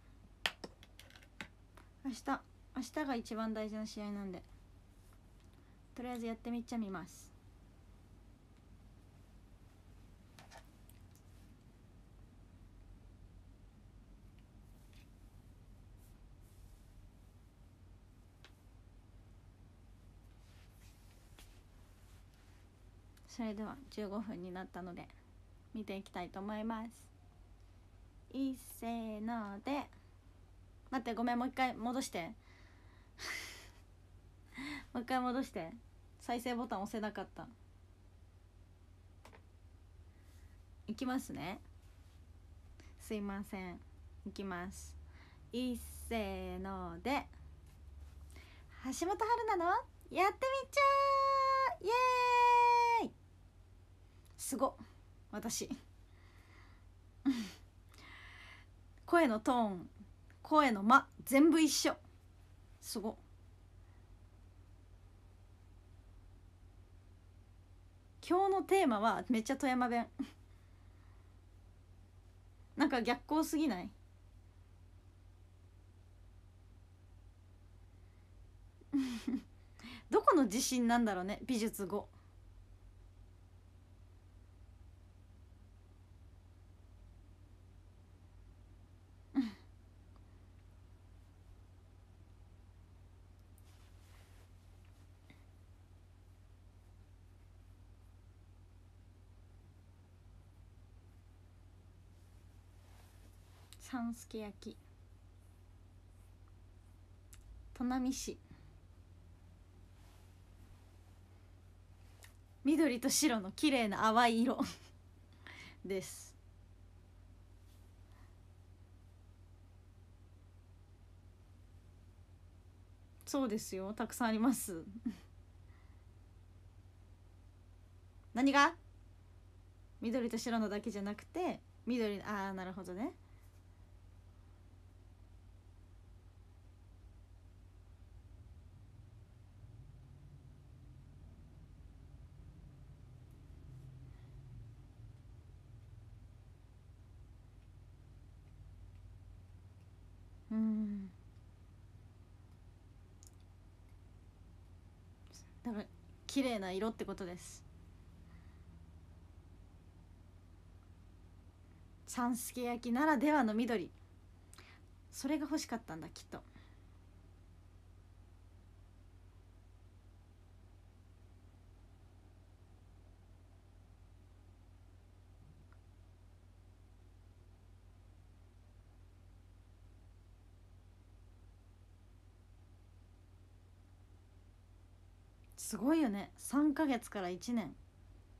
明日明日が一番大事な試合なんで。とりあえずやってみっちゃみます。それでは15分になったので見ていきたいと思います。いっせーので待ってごめんもう一回戻して。もう一回戻して。再生ボタン押せなかった。いきますね。すいません。いきます。いっせーので橋本春菜のやってみちゃー!イエーイ!すご。私。声のトーン。声の間。全部一緒。すご。今日のテーマはめっちゃ富山弁。なんか逆光すぎない？どこの自信なんだろうね。美術語三助焼き。砺波市。緑と白の綺麗な淡い色。です。そうですよ。たくさんあります。何が？緑と白のだけじゃなくて緑ああなるほどね。うん。だから綺麗な色ってことです。三助焼きならではの緑。それが欲しかったんだきっと。すごいよね。3ヶ月から1年。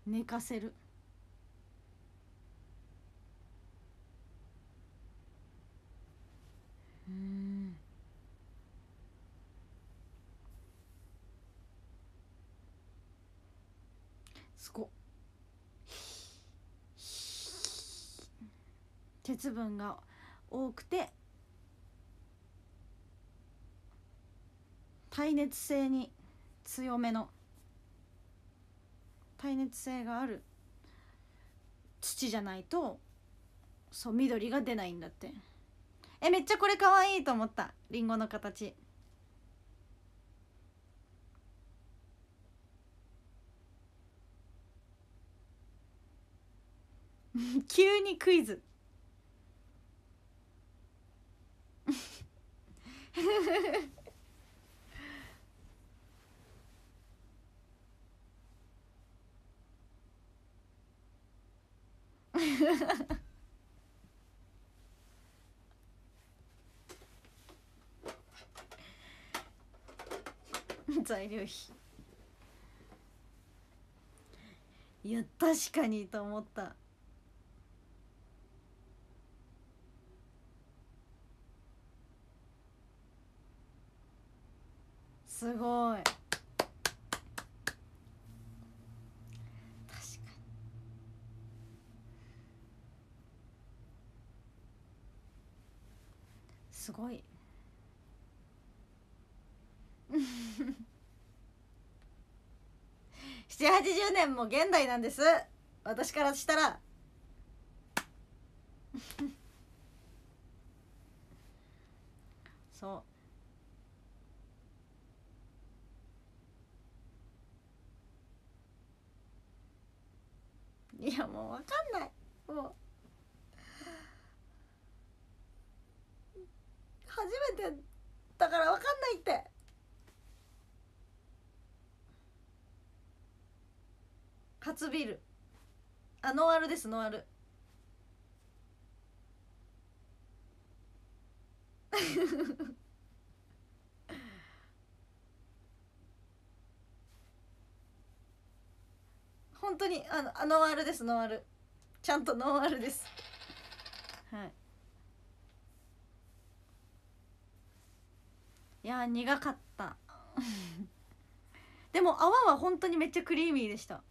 寝かせる。うん。すごっ。鉄分が多くて耐熱性に強めの耐熱性がある土じゃないとそう緑が出ないんだって。えめっちゃこれかわいいと思った。りんごの形。急にクイズ。材料費。いや確かにと思った。すごい。すごい。780年も現代なんです。私からしたら。そう。いやもう分かんない。もう。初めてだから分かんないって。初ビール。あノンアルですノンアル。本当にあのあノンアルですノンアル。ちゃんとノンアルです。はい。いや苦かった。でも泡は本当にめっちゃクリーミーでした。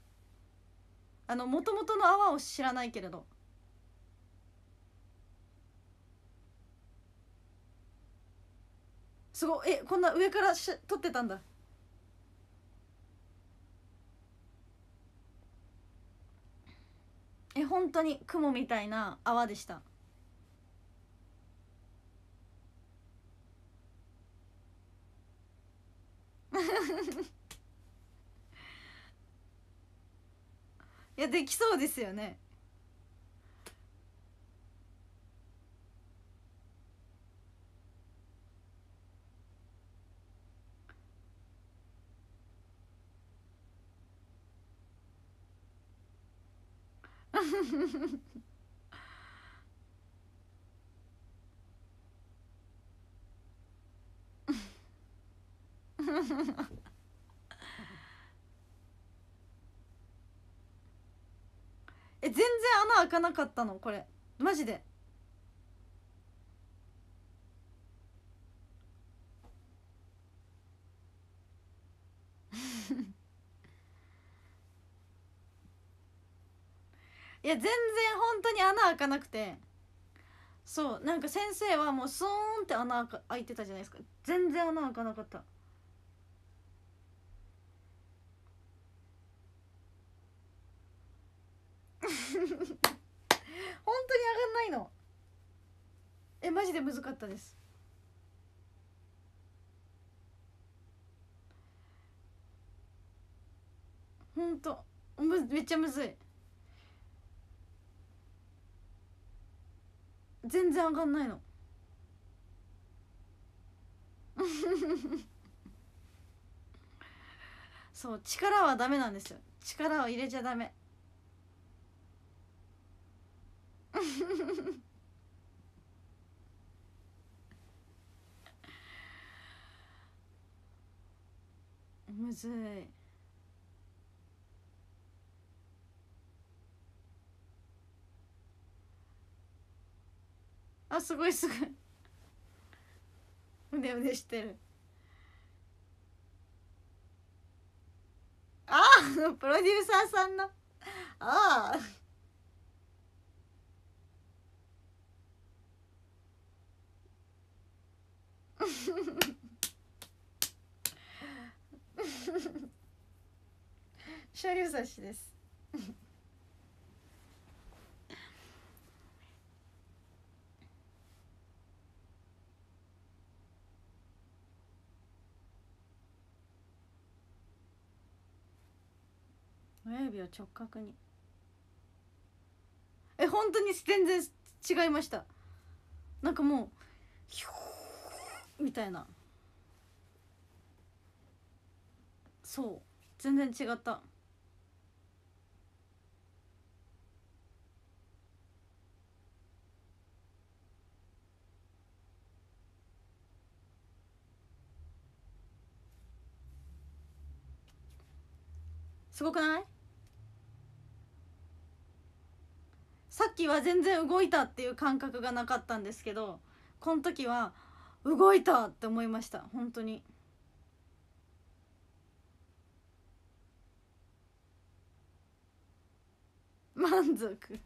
あの元々の泡を知らないけれど。すごい。えこんな上からし撮ってたんだ。え本当に雲みたいな泡でした。いやできそうですよね。え全然穴開かなかったのこれ。マジで。いや全然本当に穴開かなくて。そうなんか先生はもうスーンって穴開いてたじゃないですか。全然穴開かなかった。本当に上がんないの。えマジで難かったです。ほんとむめっちゃむずい。全然上がんないの。そう力はダメなんですよ。力を入れちゃダメ。むずい。あすごいすごい。うねうねしてる。ああプロデューサーさんの。ああ車両差しです。親指を直角に。え本当に全然違いました。なんかもうヒュー。みたいな。そう。全然違った。すごくない？さっきは全然動いたっていう感覚がなかったんですけどこの時は動いたって思いました。本当に。満足。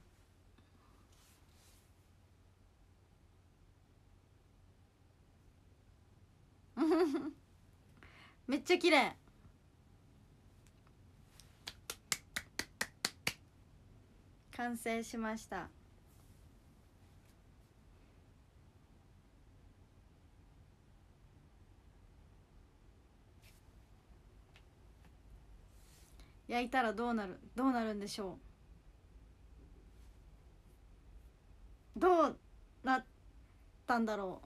めっちゃ綺麗。完成しました。焼いたらどうなるどうなるんでしょう？どうなったんだろ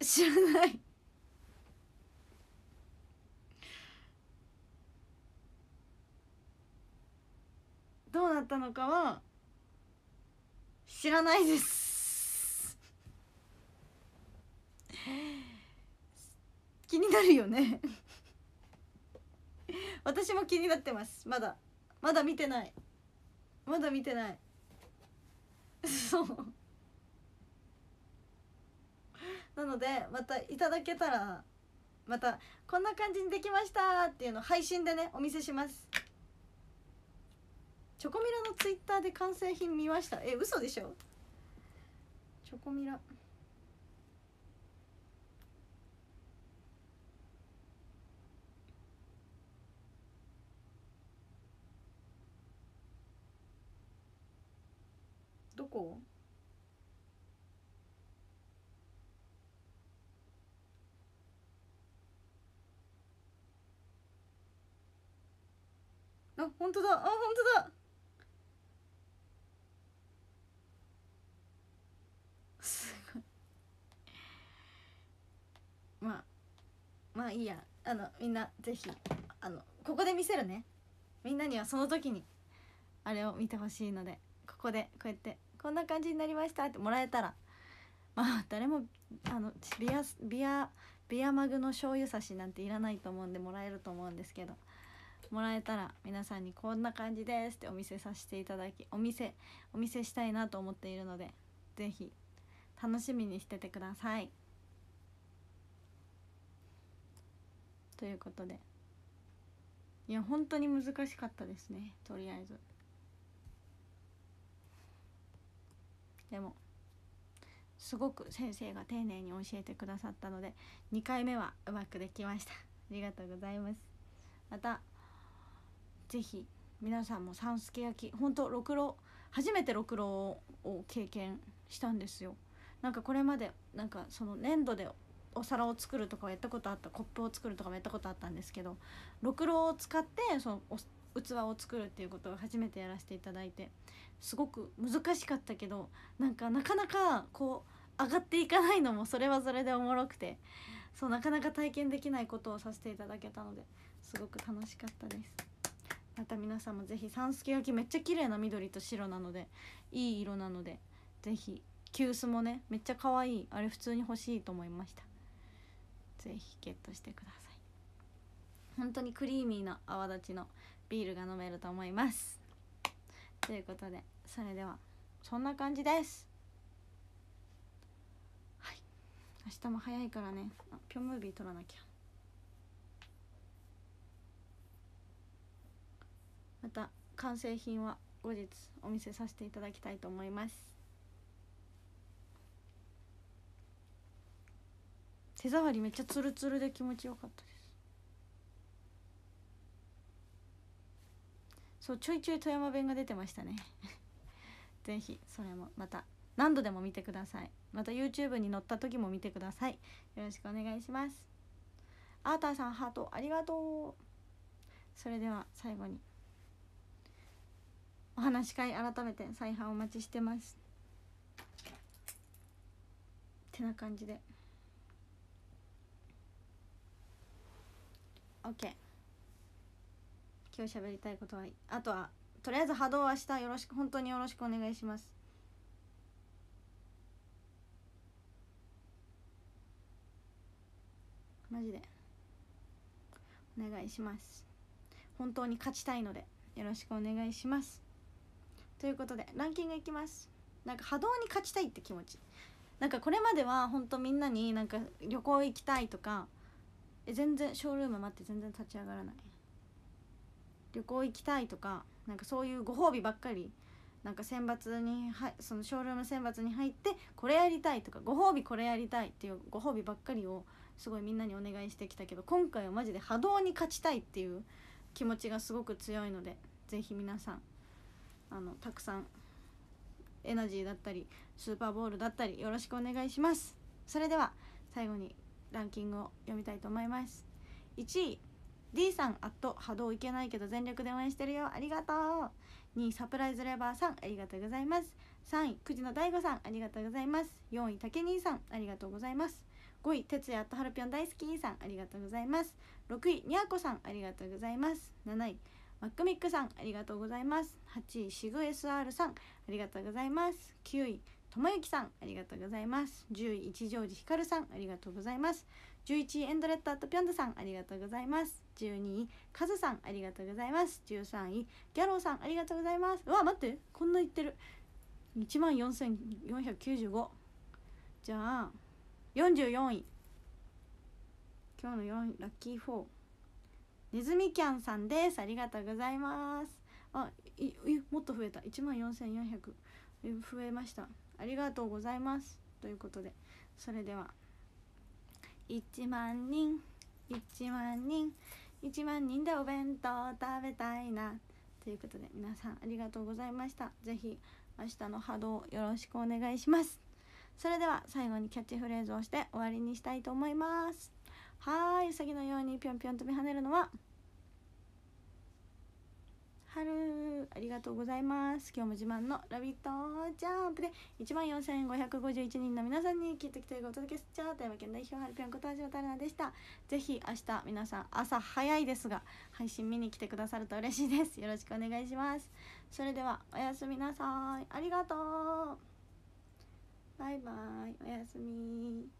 う？知らない。どうなったのかは知らないです。気になるよね。私も気になってます。まだ。まだ見てない。まだ見てない。そう。なのでまたいただけたらまたこんな感じにできました。っていうの配信でねお見せします。チョコミラのツイッターで完成品見ました。え嘘でしょ？チョコミラ。こ？あ本当だ。あ本当だ。すごい。まあまあいいや。あのみんなぜひあのここで見せるね。みんなにはその時にあれを見てほしいのでここでこうやって。こんな感じになりました。ってもらえたら。まあ誰もあのビアビアビアマグの醤油差しなんていらないと思うんでもらえると思うんですけど。もらえたら皆さんにこんな感じです。ってお見せさせていただきお見せお見せしたいなと思っているので是非楽しみにしててください。ということで。いや本当に難しかったですね。とりあえず。でもすごく先生が丁寧に教えてくださったので2回目はうまくできました。ありがとうございます。またぜひ皆さんも三助焼き本当ろくろ初めてろくろを経験したんですよ。なんかこれまでなんかその粘土でお皿を作るとかはやったことあったコップを作るとかもやったことあったんですけどろくろを使ってそのお器を作るっていうことを初めてやらせていただいてすごく難しかったけどなんかなかなかこう上がっていかないのもそれはそれでおもろくてそうなかなか体験できないことをさせていただけたのですごく楽しかったです。また皆さんもぜひ三助焼きめっちゃ綺麗な緑と白なのでいい色なのでぜひ急須もねめっちゃ可愛いあれ普通に欲しいと思いました。ぜひゲットしてください。本当にクリーミーな泡立ちのビールが飲めると思います。ということでそれではそんな感じです。はい。明日も早いからね。あピョンムービー撮らなきゃ。また完成品は後日お見せさせていただきたいと思います。手触りめっちゃツルツルで気持ちよかった。ですそうちょいちょい富山弁が出てましたね。ぜひそれもまた何度でも見てください。また YouTube に載った時も見てください。よろしくお願いします。アーターさんハートありがとう。それでは最後にお話し会改めて再販お待ちしてます。てな感じで。OK 今日喋りたいことはあとはとりあえず波動は明日よろしく本当によろしくお願いします。マジで。お願いします。本当に勝ちたいのでよろしくお願いします。ということでランキングいきます。なんか波動に勝ちたいって気持ち。なんかこれまでは本当みんなになんか旅行行きたいとかえ全然ショールーム待って全然立ち上がらない。旅行行きたいとかなんかそういうご褒美ばっかりなんか選抜にはそのショールーム選抜に入ってこれやりたいとかご褒美これやりたいっていうご褒美ばっかりをすごいみんなにお願いしてきたけど今回はマジで波動に勝ちたいっていう気持ちがすごく強いので是非皆さんあのたくさんエナジーだったりスーパーボールだったりよろしくお願いします。それでは最後にランキングを読みたいと思います。1位 D さんあっと波動いけないけど全力で応援してるよ。ありがとう。2位サプライズレバーさんありがとうございます。3位くじの大悟さんありがとうございます。4位たけ兄さんありがとうございます。5位哲也とはるぴょん大好きさんありがとうございます。6位にゃこさんありがとうございます。7位マックミックさんありがとうございます。8位シグ SR さんありがとうございます。9位ともゆきさんありがとうございます。10位一乗寺ひかるさんありがとうございます。11位エンドレッドアットピョンドさんありがとうございます。12位カズさんありがとうございます。13位ギャローさんありがとうございます。うわ待ってこんな言ってる。1万4495じゃあ44位。今日の4位ラッキー4ネズミキャンさんです。ありがとうございます。あいいもっと増えた。1万4400増えました。ありがとうございます。ということでそれでは。1万人。1万人。1万人でお弁当食べたいな。ということで皆さんありがとうございました。是非明日の波動よろしくお願いします。それでは最後にキャッチフレーズをして終わりにしたいと思います。はーい。うさぎのようにぴょんぴょん飛び跳ねるのは春ありがとうございます。今日も自慢の「ラビット!」ジャンプで1万4551人の皆さんに聞いてきてお届けす。っちゃう富山県代表はるぴょんことはじわたるなでした。ぜひ明日皆さん朝早いですが配信見に来てくださると嬉しいです。よろしくお願いします。それではおやすみなさい。ありがとう。バイバイ。おやすみ。